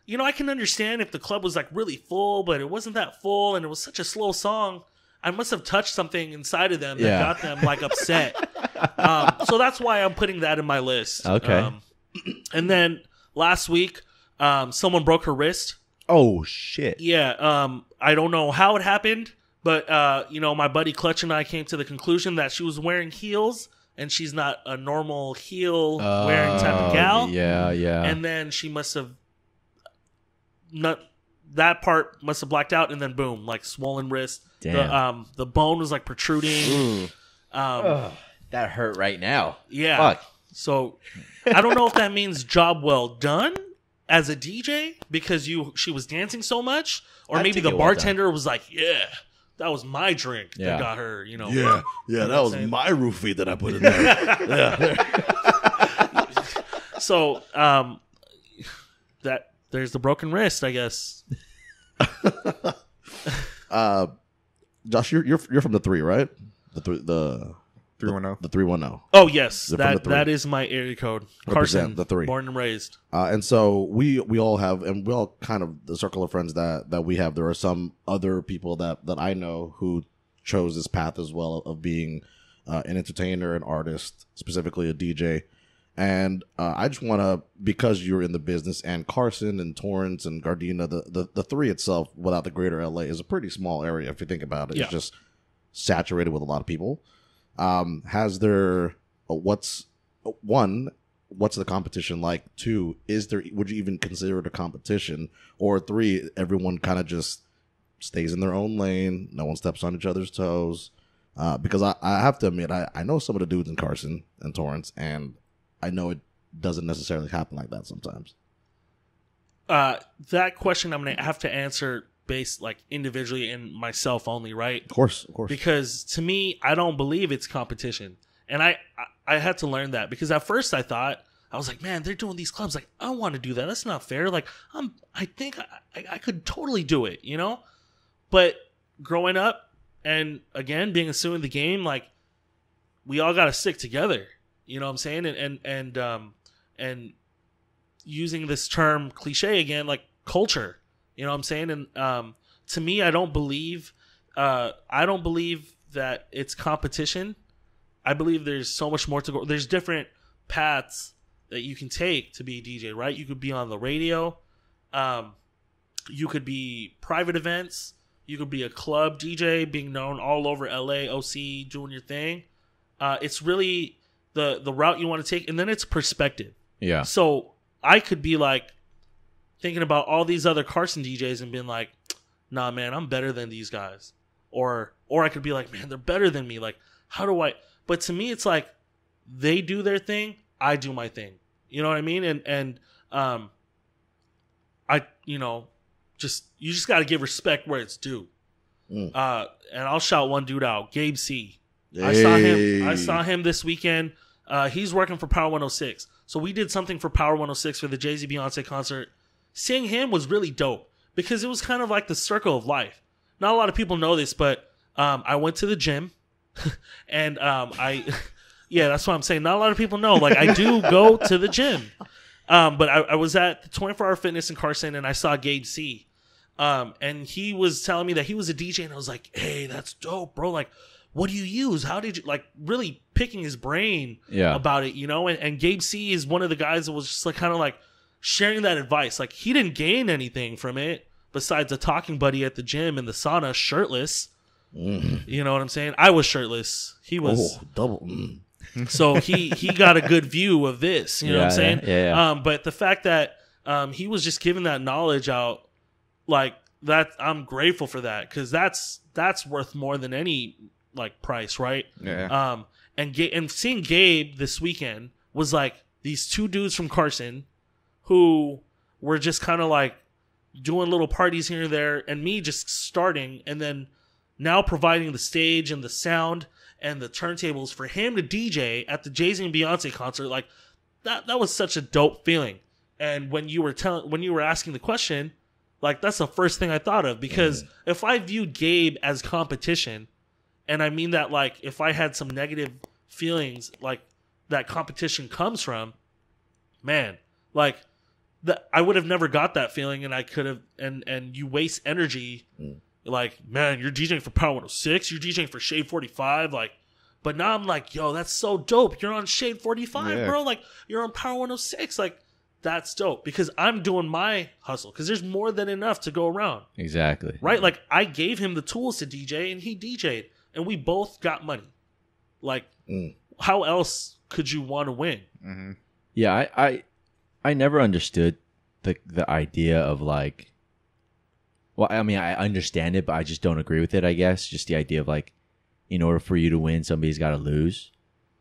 You know, I can understand if the club was like really full, but it wasn't that full, and it was such a slow song. I must have touched something inside of them that Yeah. got them like upset. um, so that's why I'm putting that in my list. Okay. Um, and then last week, um, someone broke her wrist. Oh shit. Yeah. Um, I don't know how it happened, but uh, you know, my buddy Clutch and I came to the conclusion that she was wearing heels, and she's not a normal heel wearing type of Oh, gal. Yeah, yeah. And then she must have not that part must have blacked out, and then boom, like swollen wrist. Damn. The um the bone was like protruding. Um, that hurt right now. yeah. Fuck. So I don't know if that means job well done as a DJ because you she was dancing so much, or I maybe think the it well done. bartender was like, "Yeah, that was my drink Yeah. that got her." You know, Yeah, yeah, that was I'm saying? my roofie that I put in there. yeah, So um, that there's the broken wrist, I guess. uh, Josh, you're you're you're from the three, right? The three, the 310. the three one zero. Oh yes, They're that that is my area code. Represent Carson, the three. born and raised. Uh, and so we we all have, and we all kind of the circle of friends that that we have. There are some other people that that I know who chose this path as well of being uh, an entertainer, an artist, specifically a DJ. And uh, I just want to, because you're in the business, and Carson and Torrance and Gardena, the, the the three itself, without the greater LA, is a pretty small area if you think about it. Yeah. It's just saturated with a lot of people. Um, has there uh, what's one what's the competition like? Two is there would you even consider it a competition? Or three everyone kind of just stays in their own lane. No one steps on each other's toes. Uh, because I, I have to admit, I, I know some of the dudes in Carson and Torrance, and I know it doesn't necessarily happen like that sometimes. Uh, that question I'm gonna have to answer based like individually and myself only, right? Of course, of course. because to me i don't believe it's competition. And I, I i had to learn that because at first i thought i was like man they're doing these clubs. Like i want to do that. That's not fair. Like i'm i think I, I, could totally do it you know? But growing up and again being a student of the game like we all got to stick together. You know what i'm saying? And and and um and using this term cliche again like culture you know what i'm saying? And um to me i don't believe uh i don't believe that it's competition. I believe there's so much more to go there's different paths that you can take to be a dj right? You could be on the radio um you could be private events you could be a club dj being known all over la oc doing your thing. Uh it's really the the route you want to take and then it's perspective. Yeah. so I could be like thinking about all these other Carson DJs and being like, nah, man, I'm better than these guys. Or or I could be like, man, they're better than me. Like, how do I but to me it's like they do their thing, I do my thing. You know what I mean? And and um I you know, just you just gotta give respect where it's due. Mm. Uh and I'll shout one dude out, Gabe C. I saw him. I saw him this weekend. Uh, he's working for Power 106. So we did something for Power 106 for the Jay Z Beyonce concert. Seeing him was really dope because it was kind of like the circle of life. Not a lot of people know this, but um, I went to the gym, and um, I, yeah, that's what I'm saying. Not a lot of people know. Like I do go to the gym, um, but I, I was at the 24 Hour Fitness in Carson, and I saw Gabe C. Um, and he was telling me that he was a DJ, and I was like, "Hey, that's dope, bro! Like, what do you use? How did you like really picking his brain Yeah. about it, you know?" And, and Gabe C is one of the guys that was just like kind of like sharing that advice. Like he didn't gain anything from it besides a talking buddy at the gym in the sauna, shirtless. You know what I'm saying? I was shirtless. He was Oh, double. Mm. so he he got a good view of this. You know what I'm Yeah, saying? yeah, yeah. Um, but the fact that um, he was just giving that knowledge out, like that, I'm grateful for that because that's that's worth more than any like price, right? Yeah. Um, and Ga- and seeing Gabe this weekend was like these two dudes from Carson who were just kind of like doing little parties here and there, and me just starting, and then now providing the stage and the sound and the turntables for him to DJ at the Jay Z and Beyonce concert. Like that, that was such a dope feeling. And when you were telling, when you were asking the question, like that's the first thing I thought of because mm-hmm. if I viewed Gabe as competition, and I mean that like if I had some negative feelings like that competition comes from, man, like that I would have never got that feeling, and I could have and and you waste energy, like man, you're DJing for Power 106, you're DJing for Shade 45, like. But now I'm like, yo, that's so dope. You're on Shade 45, Yeah. bro. Like, you're on Power 106. Like, that's dope because I'm doing my hustle because there's more than enough to go around Exactly. right? Like I gave him the tools to DJ and he DJ'd and we both got money. Like Mm. how else could you want to win? hmm Yeah, I, I I never understood the the idea of like well, I mean I understand it, but I just don't agree with it, I guess. Just the idea of like in order for you to win, somebody's gotta lose.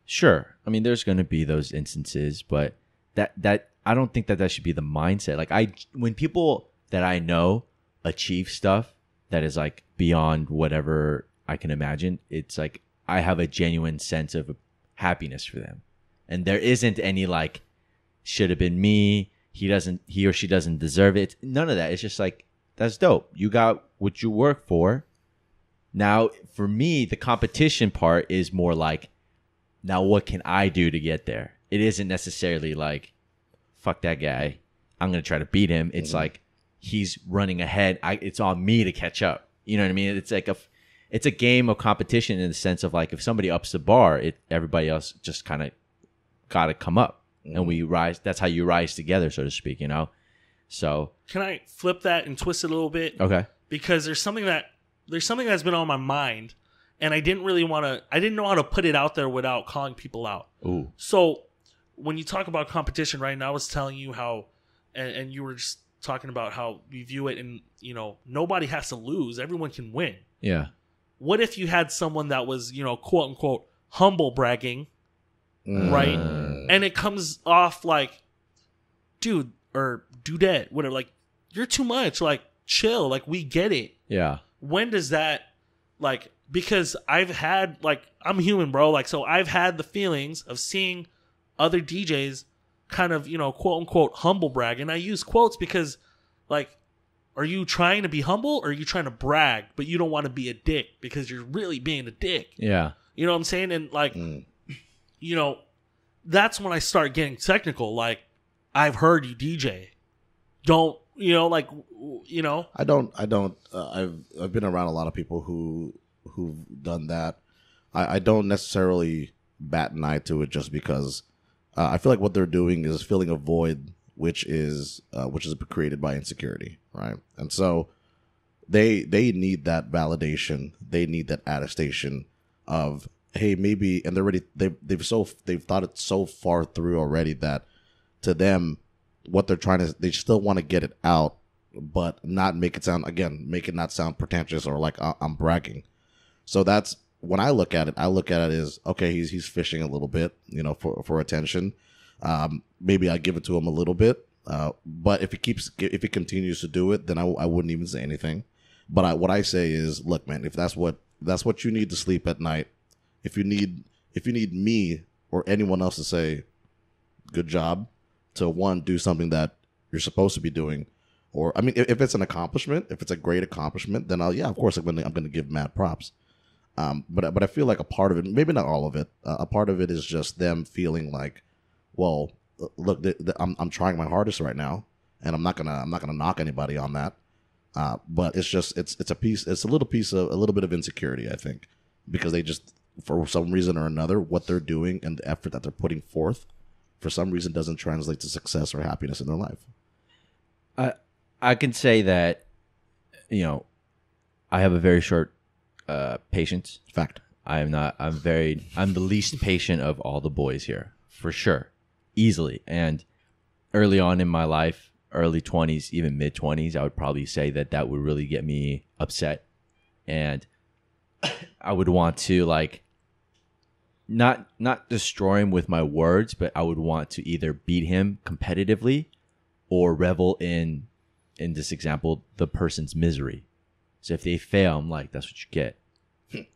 Sure. I mean there's gonna be those instances, but that that I don't think that that should be the mindset. Like I when people that I know achieve stuff that is like beyond whatever I can imagine, it's like I have a genuine sense of happiness for them. And there isn't any like should have been me. He doesn't he or she doesn't deserve it. None of that. It's just like that's dope. You got what you work for. Now, for me, the competition part is more like now what can I do to get there? It isn't necessarily like fuck that guy. I'm going to try to beat him. It's mm-hmm. like he's running ahead. I it's on me to catch up. You know what I mean? It's like a it's a game of competition in the sense of like if somebody ups the bar, it everybody else just kind of got to come up and we rise that's how you rise together so to speak you know so Can I flip that and twist it a little bit? okay Because there's something that there's something that's been on my mind and I didn't really want to I didn't know how to put it out there without calling people out. ooh So when you talk about competition, right now, I was telling you how, and, and you were just talking about how we view it, and you know nobody has to lose; everyone can win. yeah what if you had someone that was, you know, quote unquote humble bragging, right? Mm. And it comes off like, dude or dudette, whatever. Like, you're too much. Like, chill. Like, we get it. Yeah. When does that, like, because I've had, like, I'm human, bro. Like, so I've had the feelings of seeing other DJs kind of, you know, quote unquote humble brag. And I use quotes because, like, are you trying to be humble or are you trying to brag, but you don't want to be a dick because you're really being a dick? Yeah. You know what I'm saying? And like, Mm. You know, that's when I start getting technical. Like, I've heard you DJ. Don't you know? Like, you know, I don't. I don't. Uh, I've I've been around a lot of people who who've done that. I, I don't necessarily bat an eye to it just because uh, I feel like what they're doing is filling a void, which is uh, which is created by insecurity, right? And so they they need that validation. They need that attestation of hey maybe, and they're already they they've so they've thought it so far through already that to them what they're trying to they still want to get it out but not make it sound again make it not sound pretentious or like I- i'm bragging. So that's when i look at it i look at it as okay he's he's fishing a little bit you know for for attention. Um maybe i give it to him a little bit uh but if he keeps if he continues to do it then i, I wouldn't even say anything. But I, what i say is look man if that's what that's what you need to sleep at night if you need if you need me or anyone else to say good job to one do something that you're supposed to be doing or i mean if, if it's an accomplishment if it's a great accomplishment then i'll yeah of course i'm gonna i'm gonna give mad props. Um but but i feel like a part of it maybe not all of it uh, a part of it is just them feeling like well look th- th- I'm, I'm trying my hardest right now and i'm not gonna i'm not gonna knock anybody on that. Uh but it's just it's it's a piece it's a little piece of a little bit of insecurity i think because they just for some reason or another what they're doing and the effort that they're putting forth for some reason doesn't translate to success or happiness in their life. I I can say that you know I have a very short uh, patience. Fact. I am not. I'm very. I'm the least patient of all the boys here, for sure, easily. And early on in my life, early twenties, even mid twenties, I would probably say that that would really get me upset, and I would want to like not not destroy him with my words, but I would want to either beat him competitively or revel in in this example the person's misery. So if they fail, I'm like, that's what you get.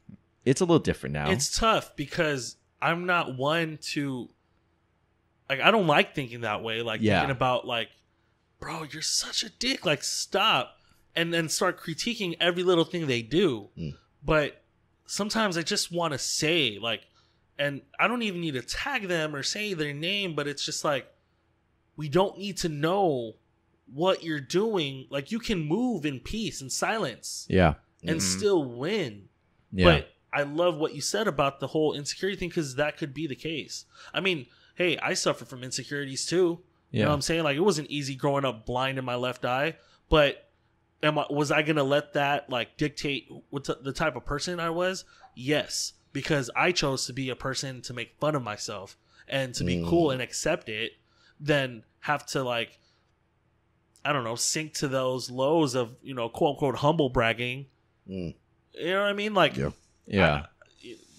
it's a little different now. it's tough because I'm not one to like I don't like thinking that way. Like Yeah. thinking about like, bro, you're such a dick. Like stop, and then start critiquing every little thing they do. Mm. But sometimes I just want to say like, and I don't even need to tag them or say their name, but it's just like we don't need to know what you're doing. Like you can move in peace and silence yeah. and Mhm. still win. Yeah. But I love what you said about the whole insecurity thing because that could be the case. I mean, hey, I suffer from insecurities too. You know yeah. what I'm saying? Like it wasn't easy growing up blind in my left eye, but am I, was I gonna let that like dictate what t- the type of person I was? Yes, because I chose to be a person to make fun of myself and to be Mm. cool and accept it, then have to like I don't know, sink to those lows of, you know, quote unquote humble bragging. Mm. You know what I mean? Like Yeah. yeah.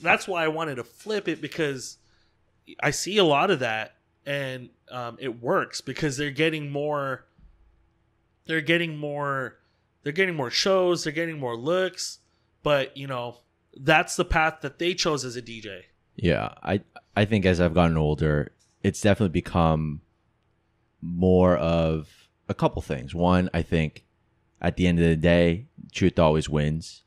that's why I wanted to flip it because I see a lot of that and um, it works because they're getting more they're getting more they're getting more shows, they're getting more looks, but you know, that's the path that they chose as a DJ. Yeah, I I think as I've gotten older, it's definitely become more of a couple things. One, I think at the end of the day, truth always wins.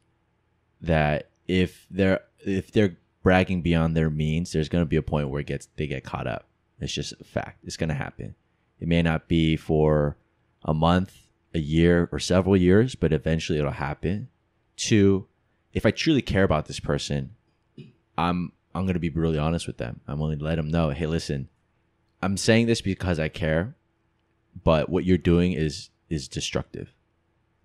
That if they're if they're bragging beyond their means, there's going to be a point where it gets they get caught up. It's just a fact. It's going to happen. It may not be for a month, a year, or several years, but eventually it'll happen. Two, if I truly care about this person, I'm I'm gonna be really honest with them. I'm going to let them know, hey, listen, I'm saying this because I care, but what you're doing is is destructive.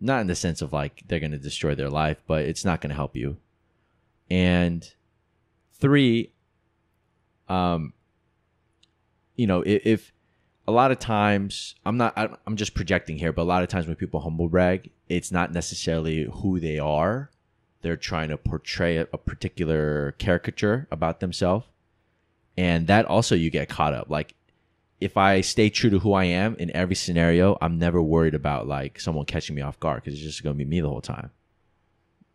Not in the sense of like they're gonna destroy their life, but it's not gonna help you. And three, um, you know, if, if a lot of times I'm not, I'm just projecting here, but a lot of times when people humble brag, it's not necessarily who they are they're trying to portray a, a particular caricature about themselves. And that also you get caught up. Like if I stay true to who I am in every scenario, I'm never worried about like someone catching me off guard because it's just going to be me the whole time.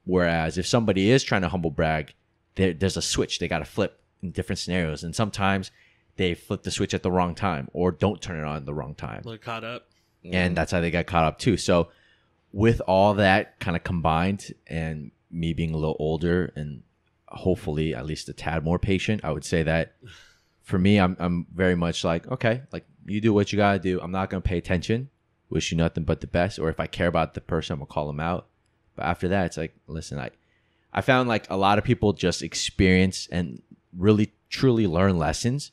Whereas if somebody is trying to humble brag, there, there's a switch they got to flip in different scenarios, and sometimes they flip the switch at the wrong time or don't turn it on at the wrong time, Look caught up. and mm-hmm. that's how they got caught up too. So with all that kind of combined, and me being a little older and hopefully at least a tad more patient, I would say that for me, I'm I'm very much like okay, like you do what you gotta do. I'm not gonna pay attention. Wish you nothing but the best. Or if I care about the person, I'm gonna call them out. But after that, it's like, listen, I I found like a lot of people just experience and really truly learn lessons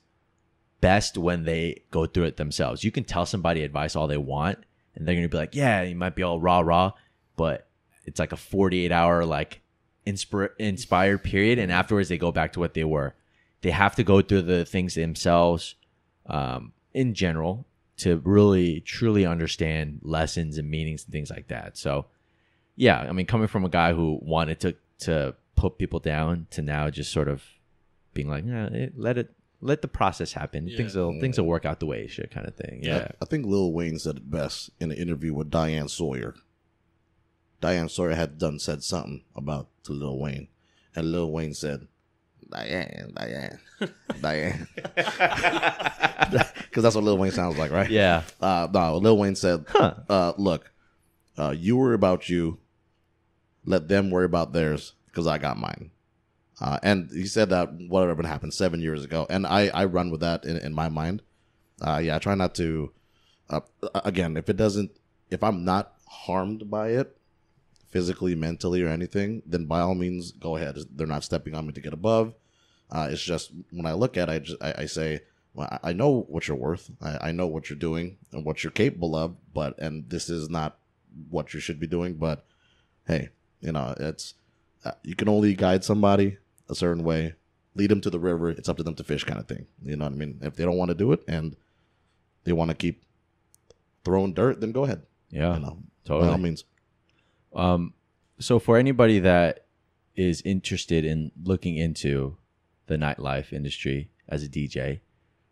best when they go through it themselves. You can tell somebody advice all they want, and they're gonna be like, yeah, you might be all rah rah, but it's like a 48 hour like inspir- inspired period, and afterwards they go back to what they were. They have to go through the things themselves, um, in general, to really truly understand lessons and meanings and things like that. So, yeah, I mean, coming from a guy who wanted to to put people down to now just sort of being like, yeah, it, let it let the process happen. Yeah. Things will things will work out the way it should, kind of thing. Yeah. I think Lil Wayne said it best in an interview with Diane Sawyer. Diane Sawyer had done said something about to Lil Wayne, and Lil Wayne said, "Diane, Diane, Diane," because that's what Lil Wayne sounds like, right? Yeah. Uh, no, Lil Wayne said, Huh. uh, "Look, uh, you worry about you. Let them worry about theirs, because I got mine." Uh, and he said that whatever happened seven years ago, and I I run with that in, in my mind. Uh, yeah, I try not to. Uh, again, if it doesn't, if I'm not harmed by it, physically, mentally, or anything, then by all means, go ahead. They're not stepping on me to get above. Uh, it's just when I look at, it, I just I, I say, well, I- know what you're worth. I, I know what you're doing and what you're capable of. But and this is not what you should be doing. But hey, you know, it's uh, you can only guide somebody a certain way, lead them to the river. It's up to them to fish, kind of thing. You know what I mean? If they don't want to do it and they want to keep throwing dirt, then go ahead. Yeah. You know, totally. by all means. Um, so for anybody that is interested in looking into the nightlife industry as a DJ,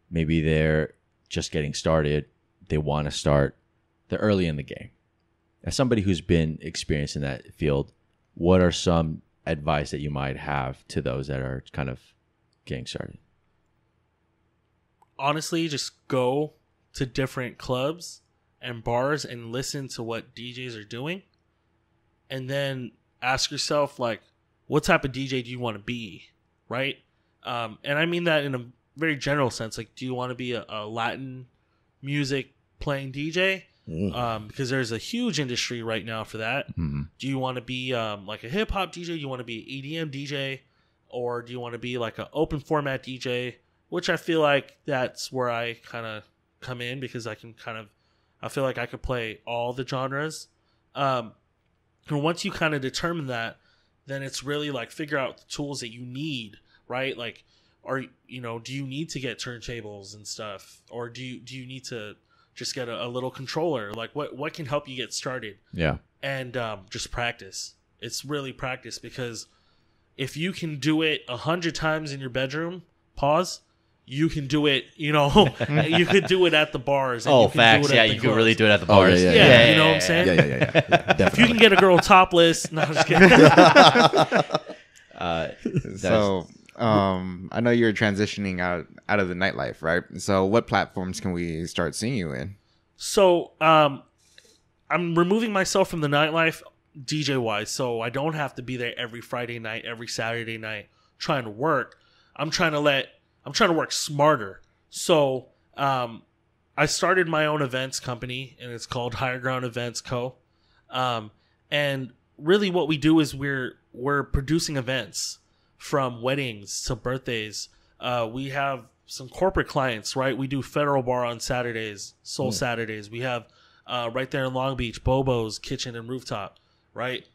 maybe they're just getting started, they want to start, they're early in the game. As somebody who's been experienced in that field, what are some advice that you might have to those that are kind of getting started? honestly just go to different clubs and bars and listen to what DJs are doing and then ask yourself like what type of DJ do you want to be right um, and I mean that in a very general sense like do you want to be a, a Latin music playing DJ Mm. um, because there's a huge industry right now for that Mhm. do you want to be um, like a hip hop DJ? Do you want to be an EDM DJ, or do you want to be like an open format DJ? Which I feel like that's where I kind of come in because I can kind of, I feel like I could play all the genres. Um, and once you kind of determine that, then it's really like figure out the tools that you need, right? Like, are you know, do you need to get turntables and stuff, or do you do you need to just get a, a little controller? Like, what what can help you get started? Yeah. and um, just practice. It's really practice because if you can do it a hundred times in your bedroom, pause. You can do it. You know, you could do it at the bars. and Oh, you can do facts. it Yeah, you could really do it at the Oh, yeah, bars. yeah, Yeah, yeah. you know what I'm saying. Yeah, yeah, yeah, yeah. yeah If you can get a girl topless, no, I'm just kidding. Uh, So, um, I know you're transitioning out out of the nightlife, right? So, what platforms can we start seeing you in? So, um, I'm removing myself from the nightlife DJ wise, so I don't have to be there every Friday night, every Saturday night trying to work. I'm trying to let I'm trying to work smarter. So, um, I started my own events company, and it's called Higher Ground Events Co. Um, and really, what we do is we're we're producing events from weddings to birthdays. Uh, we have some corporate clients, right? We do Federal Bar on Saturdays, Soul Saturdays. We have uh, right there in Long Beach, Bobo's Kitchen and Rooftop, right?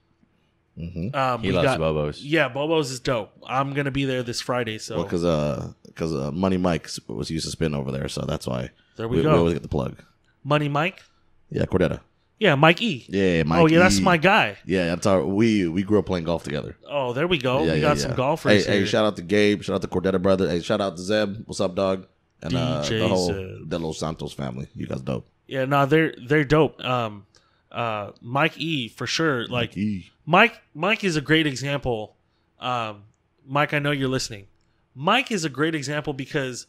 Mhm. Um, he loves got- Bobos. Yeah, Bobo's is dope. I'm gonna be there this Friday, so Well, because uh, because uh, Money Mike was used to spin over there, so that's why there we, we, go. always get the plug. Money Mike. Yeah, Cordetta. Yeah, Mike E. Yeah, Mike oh yeah, that's E. my guy. Yeah, that's our. We we grew up playing golf together. Oh, there we go. yeah, we yeah, got yeah. some golfers Hey, here. hey, shout out to Gabe. Shout out to Cordetta brother. Hey, shout out to Zeb. What's up, dog? And uh, DJ the whole Zeb. De Los Santos family. You guys dope. yeah, no, they're they're dope. Um, uh, Mike E for sure. Like E. Mike, Mike is a great example. Um, Mike, I know you're listening. Mike is a great example because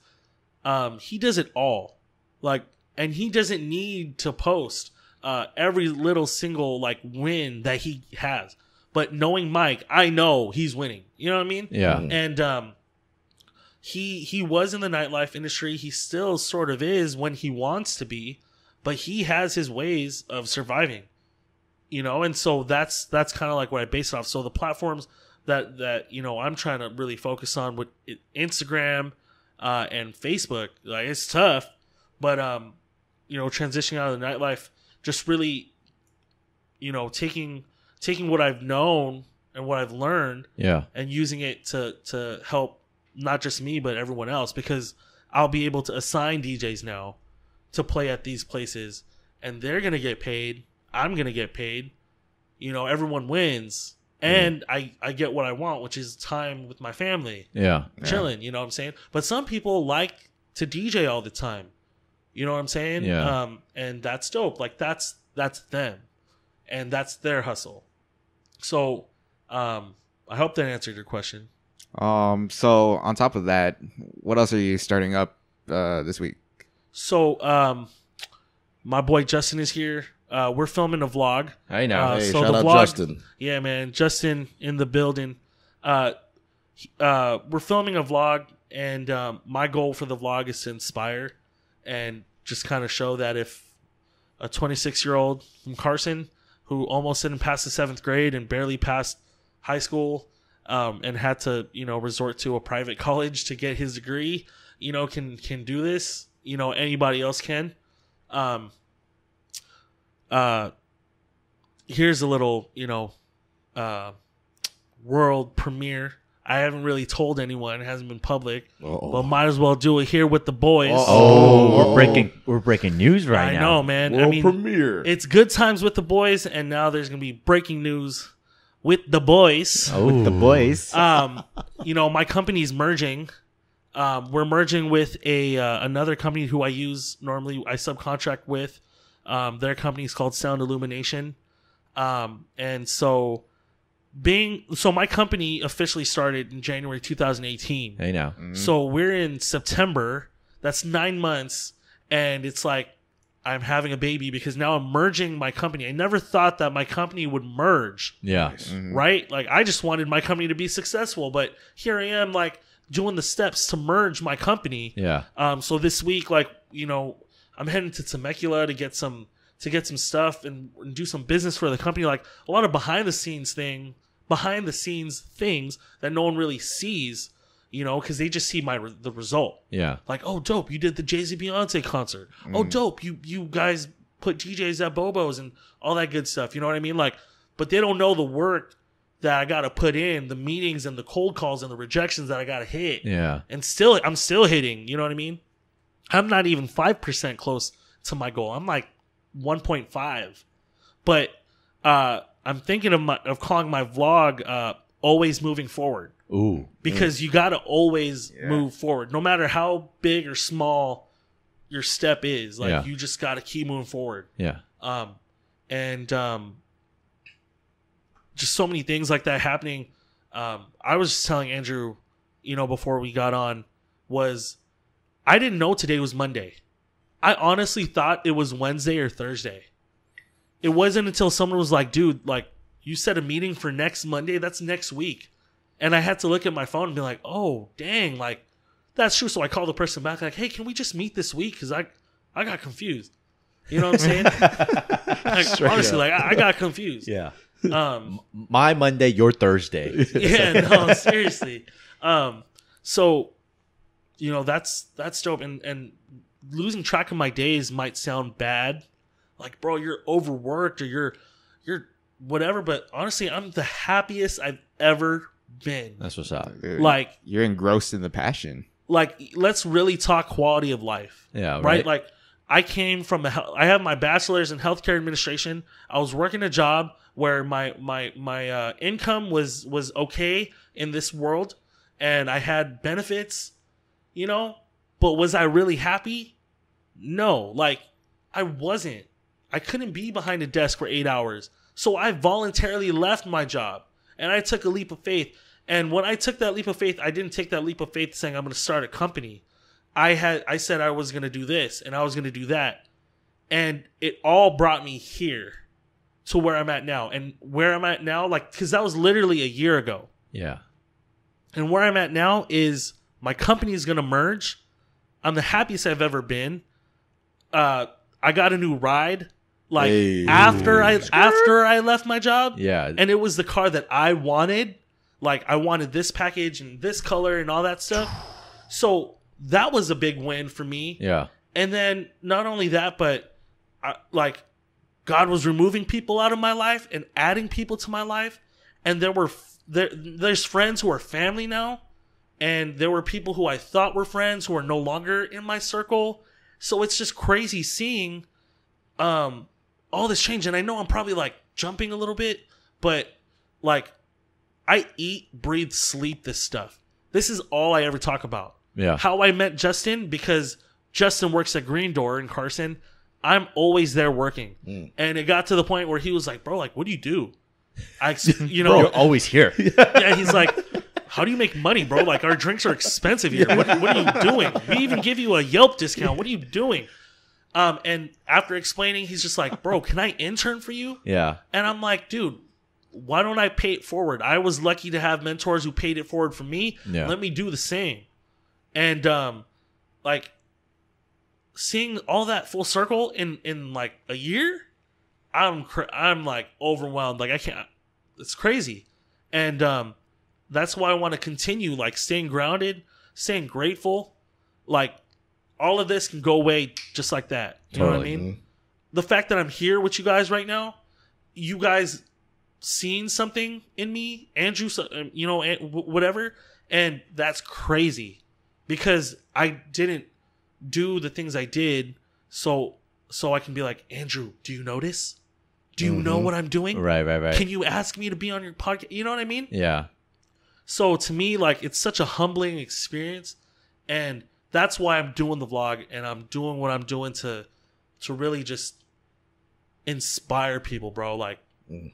um, he does it all. Like, and he doesn't need to post uh, every little single like win that he has. But knowing Mike, I know he's winning. You know what I mean? Yeah. And um, he he was in the nightlife industry. He still sort of is when he wants to be, but he has his ways of surviving. You know, and so that's that's kind of like what I base it off. So the platforms that that you know I'm trying to really focus on with Instagram uh, and Facebook, like it's tough, but um, you know, transitioning out of the nightlife, just really, you know, taking taking what I've known and what I've learned Yeah. and using it to to help not just me but everyone else because I'll be able to assign DJs now to play at these places and they're going to get paid. I'm going to get paid. You know, everyone wins and I I get what I want, which is time with my family, Yeah. chilling, you know what I'm saying? But some people like to DJ all the time. You know what I'm saying? Yeah. Um and that's dope. Like that's that's them. And that's their hustle. So, um I hope that answered your question. Um. So on top of that, what else are you starting up uh, this week? So, um, my boy Justin is here. Uh, we're filming a vlog. I know. Uh, Hey, so shout the out vlog- Justin. Yeah, man, Justin in the building. Uh, uh, we're filming a vlog, and um, my goal for the vlog is to inspire and just kind of show that if a 26 year old from Carson who almost didn't pass the seventh grade and barely passed high school um, and had to you know resort to a private college to get his degree, you know can can do this. You know anybody else can. Um, uh, here's a little you know uh, world premiere. I haven't really told anyone; it hasn't been public, Uh-oh. but might as well do it here with the boys. Uh-oh. Oh, we're breaking we're breaking news right I now. know, man. I World mean, premiere. it's good times with the boys, and now there's gonna be breaking news with the boys. Oh, with The boys. Um, you know, my company's merging. Um, we're merging with a uh, another company who I use normally. I subcontract with. Um, their company is called Sound Illumination, um, and so being so my company officially started in January 2018. I know. So we're in September. That's nine months, and it's like I'm having a baby because now I'm merging my company. I never thought that my company would merge, Yeah. right? Like I just wanted my company to be successful, but here I am, like doing the steps to merge my company. Yeah. Um, so this week, like you know, I'm heading to Temecula to get some to get some stuff and, and do some business for the company. Like a lot of behind the scenes thing, behind the scenes things that no one really sees. You know, because they just see my re- the result. Yeah. Like, oh, dope! You did the Jay Z Beyonce concert. Oh, dope! You you guys put DJs at Bobo's and all that good stuff. You know what I mean? Like, but they don't know the work that I got to put in, the meetings and the cold calls and the rejections that I got to hit Yeah. and still I'm still hitting. You know what I mean? I'm not even five percent close to my goal. I'm like 1.5, but uh, I'm thinking of my of calling my vlog uh, "Always Moving Forward" Ooh. because you got to always move forward, no matter how big or small your step is. Like Yeah. you just got to keep moving forward. Yeah. Um, and um, just so many things like that happening. Um, I was just telling Andrew, you know, before we got on, was I didn't know today was Monday. I honestly thought it was Wednesday or Thursday. It wasn't until someone was like, dude, like, you set a meeting for next Monday. That's next week. And I had to look at my phone and be like, oh, dang, like, that's true. So I called the person back, like, hey, can we just meet this week? Because I, I got confused. You know what I'm saying? like, honestly, like, I, I got confused. Yeah. Um, My Monday, your Thursday. yeah, no, seriously. Um, so you know that's that's dope, and and losing track of my days might sound bad, like bro, you're overworked or you're you're whatever, but honestly, I'm the happiest I've ever been. That's what's up. Like you're engrossed in the passion. like let's really talk quality of life. Yeah. right? Right. Like I came from a I have my bachelor's in healthcare administration. I was working a job where my my my uh, income was was okay in this world, and I had benefits, you know. But was I really happy? No, like I wasn't. I couldn't be behind a desk for eight hours, so I voluntarily left my job and I took a leap of faith. And when I took that leap of faith, I didn't take that leap of faith saying I'm going to start a company. I had I said I was going to do this and I was going to do that. And it all brought me here to where I'm at now. And where I'm at now like cuz that was literally a year ago. Yeah. And where I'm at now is my company is going to merge. I'm the happiest I've ever been. Uh I got a new ride like Hey. after I after I left my job Yeah. and it was the car that I wanted. Like I wanted this package and this color and all that stuff. So that was a big win for me. yeah. And then not only that, but I, like God was removing people out of my life and adding people to my life. And there were there there's friends who are family now, and there were people who I thought were friends who are no longer in my circle. So it's just crazy seeing um all this change. And I know I'm probably like jumping a little bit, but like I eat, breathe, sleep this stuff. This is all I ever talk about Yeah. how I met Justin because Justin works at Green Door in Carson. I'm always there working, and it got to the point where he was like, "Bro, like, what do you do?" I, you know, You're always here. yeah. He's like, "How do you make money, bro? Like, our drinks are expensive here. What, what are you doing? We even give you a Yelp discount. What are you doing?" Um, and after explaining, he's just like, "Bro, can I intern for you?" yeah. And I'm like, dude, why don't I pay it forward? I was lucky to have mentors who paid it forward for me. Yeah. Let me do the same. And um like seeing all that full circle in in like a year, I'm cra- I'm like overwhelmed. Like I can't it's crazy. And um that's why I want to continue like staying grounded, staying grateful. Like all of this can go away just like that. You know what I mean? the fact that I'm here with you guys right now, you guys seen something in me, Andrew, um, you know, whatever, and that's crazy because I didn't do the things I did, so so I can be like, Andrew, do you notice? Do you know mm-hmm. what I'm doing? Right. Right. Right. Can you ask me to be on your podcast? You know what I mean? yeah. So to me, like it's such a humbling experience, and that's why I'm doing the vlog and I'm doing what I'm doing to to really just inspire people, bro. Like, mm.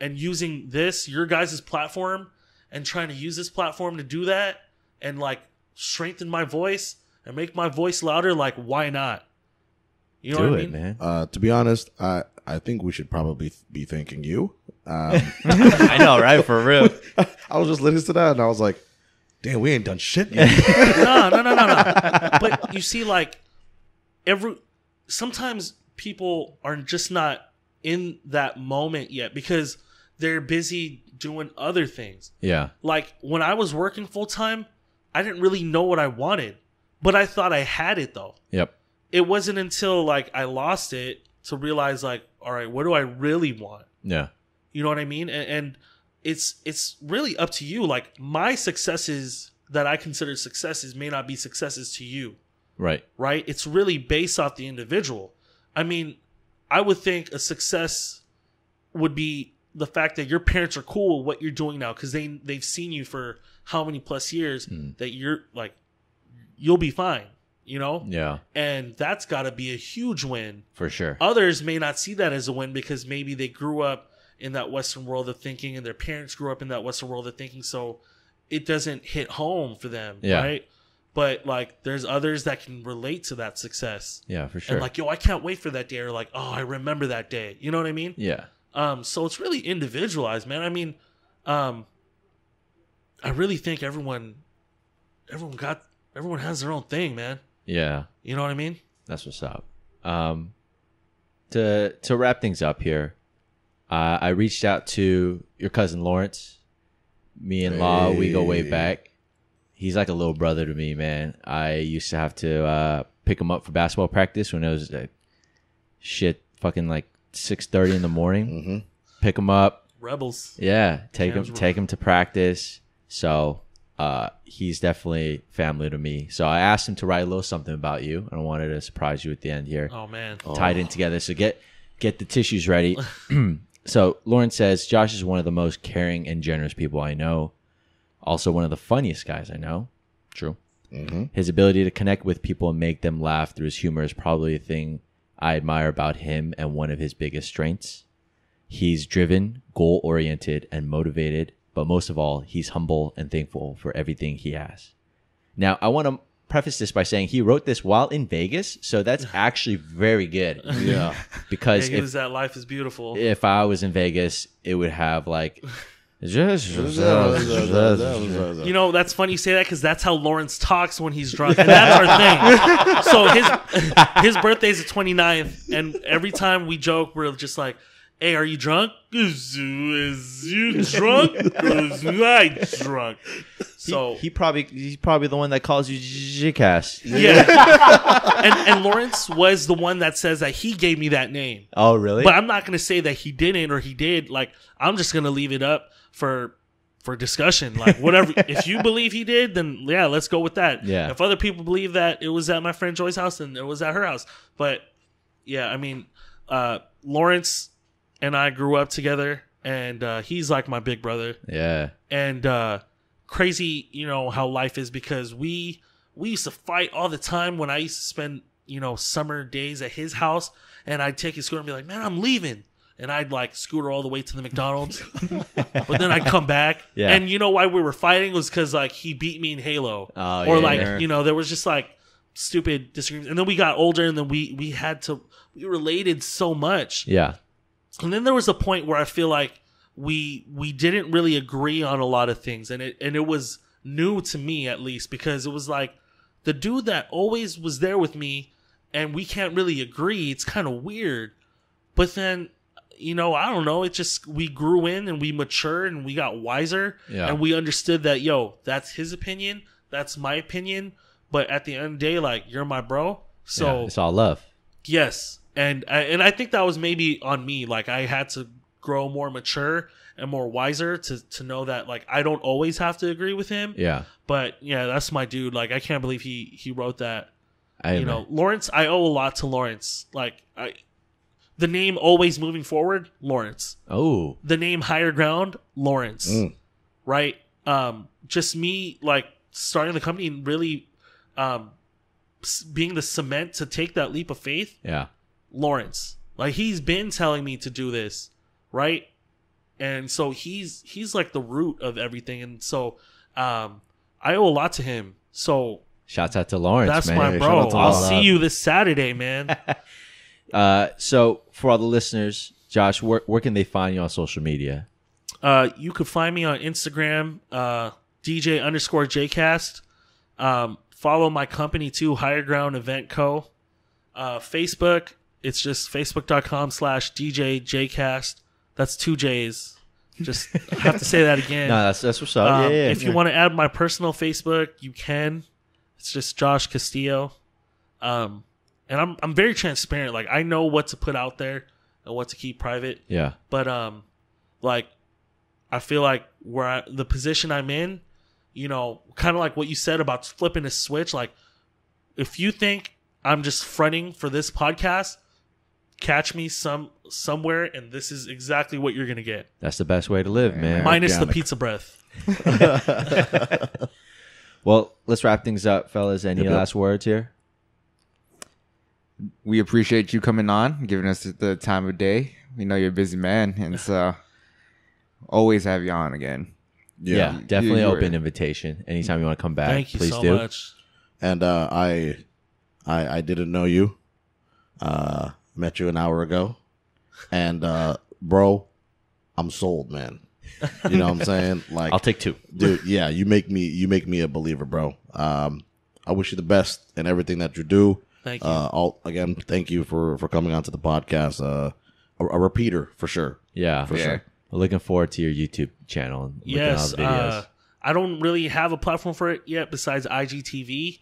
and using this your guys' platform and trying to use this platform to do that and like strengthen my voice and make my voice louder. Like, why not? You know Do what I mean? man. Uh, to be honest, I I think we should probably be thanking you. Um, I know, right? For real. I was just listening to that and I was like, damn, we ain't done shit yet. no, no, no, no, no. But you see, like every sometimes people are just not in that moment yet because they're busy doing other things. Yeah. Like when I was working full time, I didn't really know what I wanted, but I thought I had it though. Yep. It wasn't until like I lost it to realize like, all right, what do I really want? Yeah. You know what I mean? And, and it's it's really up to you. Like my successes that I consider successes may not be successes to you, Right. right? It's really based off the individual. I mean, I would think a success would be the fact that your parents are cool with what you're doing now because they they've seen you for how many plus years that you're like you'll be fine, you know? Yeah. And that's got to be a huge win For sure. Others may not see that as a win because maybe they grew up in that Western world of thinking and their parents grew up in that Western world of thinking. So it doesn't hit home for them. Yeah. Right. But like there's others that can relate to that success. Yeah. For sure. And like, yo, I can't wait for that day. Or like, oh, I remember that day. You know what I mean? yeah. Um, so it's really individualized, man. I mean, um, I really think everyone, everyone got, everyone has their own thing, man. Yeah. You know what I mean? That's what's up. Um, to to wrap things up here, uh, I reached out to your cousin Lawrence. Me and Law, we go way back. He's like a little brother to me, man. I used to have to uh, pick him up for basketball practice when it was like shit, fucking like six thirty in the morning. Mm-hmm. Pick him up, Rebels. yeah, take him CAMS take him to practice. So uh, he's definitely family to me. So I asked him to write a little something about you, and I wanted to surprise you at the end here. Oh man. tied in together. So get get the tissues ready. so Lawrence says Josh is one of the most caring and generous people I know. Also one of the funniest guys I know. True. His ability to connect with people and make them laugh through his humor is probably a thing I admire about him and one of his biggest strengths. He's driven, goal oriented, and motivated, but most of all, he's humble and thankful for everything he has. Now, I want to preface this by saying he wrote this while in Vegas, so that's actually very good. Yeah. Yeah, Because he if, was that life is beautiful. if I was in Vegas, it would have like. You know, that's funny you say that because that's how Lawrence talks when he's drunk. And that's our thing. So his his birthday's the 29th, and every time we joke, we're just like, hey, are you drunk? Is, is you drunk? Is I drunk? So, he probably he's probably the one that calls you Jickass. yeah. and, and Lawrence was the one that says that he gave me that name. Oh, really? But I'm not going to say that he didn't or he did. Like, I'm just going to leave it up for for discussion. Like, whatever. if you believe he did, then yeah, let's go with that. Yeah. If other people believe that it was at my friend Joy's house, then it was at her house. But yeah, I mean, uh, Lawrence and I grew up together, and uh, he's like my big brother yeah. and uh crazy you know how life is because we we used to fight all the time when i used to spend you know summer days at his house and i'd take his scooter and be like man i'm leaving and i'd like scooter all the way to the mcdonald's but then i'd come back Yeah. and you know why we were fighting was because like he beat me in halo Oh, or yeah, like yeah. you know there was just like stupid disagreements and then we got older and then we we had to we related so much Yeah. And then there was a point where I feel like we we didn't really agree on a lot of things, and it and it was new to me at least because it was like the dude that always was there with me, and we can't really agree. It's kind of weird, but then you know I don't know. It just we grew in and we matured and we got wiser, Yeah. and we understood that yo, that's his opinion, that's my opinion, but at the end of the day, like you're my bro, so yeah. It's all love. Yes, and I- and I think that was maybe on me. Like I had to grow more mature and more wiser to to know that like I don't always have to agree with him. Yeah. But yeah, that's my dude. Like I can't believe he he wrote that. I you know, Lawrence. I owe a lot to Lawrence. Like I, the name always moving forward, Lawrence. Oh. The name higher ground, Lawrence. Mm. Right. Um, just me like starting the company and really, um, being the cement to take that leap of faith. Yeah. Lawrence. Like he's been telling me to do this, right? And so he's he's like the root of everything. And so um I owe a lot to him. So Shouts out to Lawrence, that's man. my bro. shout out to I'll see you this Saturday, man. Uh, so for all the listeners, Josh, where, where can they find you on social media? uh you could find me on Instagram, uh DJ underscore Jcast. Um follow my company too, Higher Ground Event Co. Uh Facebook, it's just facebook.com slash DJ Jcast. That's two J's. Just I have to say that again. No, that's that's what's up. Um, yeah, yeah. If you want to add my personal Facebook, you can. It's just Josh Castillo. Um, and I'm I'm very transparent. Like I know what to put out there and what to keep private. yeah, But um, like I feel like where I, the position I'm in, you know, kind of like what you said about flipping a switch. Like if you think I'm just fronting for this podcast, catch me some somewhere, and this is exactly what you're gonna get, that's the best way to live, man. minus the pizza breath. well, let's wrap things up, fellas. Any Yep, yep. last words here? we appreciate you coming on, giving us the time of day. We know you're a busy man, and so always have you on again. Yeah, Yeah. definitely you were- open invitation. Anytime you want to come back, Thank you please so do. much. And uh, I, I, I didn't know you. Uh, met you an hour ago, and uh, bro, I'm sold, man. You know what I'm saying? Like, I'll take two. dude. Yeah, you make me, you make me a believer, bro. Um, I wish you the best in everything that you do. Thank you. Uh, all again, thank you for for coming onto the podcast. Uh, a, a repeater for sure. Yeah, For Yeah. sure. We're looking forward to your YouTube channel and yes, at all the videos. uh, I don't really have a platform for it yet besides IGTV.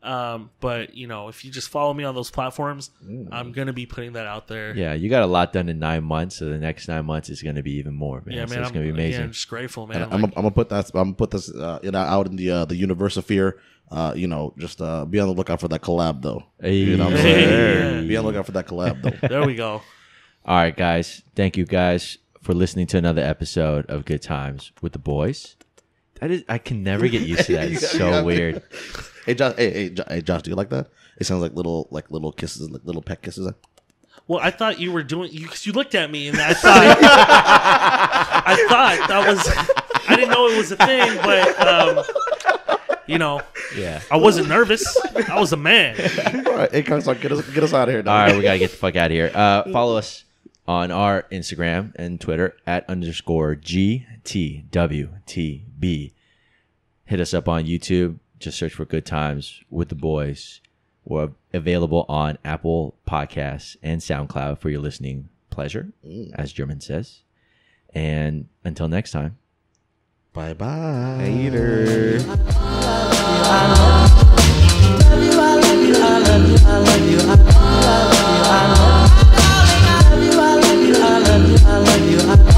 Um, but you know, if you just follow me on those platforms, Mm. I'm gonna be putting that out there. Yeah, you got a lot done in nine months, so the next nine months is going to be even more, man. Yeah, so man, it's I'm, going to be amazing. I'm just grateful, man. And I'm, Like, I'm gonna put that. I'm gonna put this uh, you know, out in the uh, the universosphere. Uh, you know, just uh, be on the lookout for that collab, though. You know what I'm Hey. Be on the lookout for that collab, though. there we go. All right, guys. Thank you guys for listening to another episode of Good Times with the Boys. That is, I can never get used to that. It's You have so to- weird. hey, Josh. Hey, hey, Jo- hey, Josh. Do you like that? It sounds like little, like little kisses, like little peck kisses. Well, I thought you were doing you because you looked at me and I thought I thought that was I didn't know it was a thing, but um, you know, Yeah. I wasn't nervous. I was a man. All right, hey, Kong, get us, get us out of here. All Dog. right, we gotta get the fuck out of here. Uh, follow us on our Instagram and Twitter at underscore GTWTB. Hit us up on YouTube. Just search for Good Times with the Boys. We're available on Apple Podcasts and SoundCloud for your listening pleasure, mm. as Germund says. And until next time. Bye bye. Later. I love you. I love you.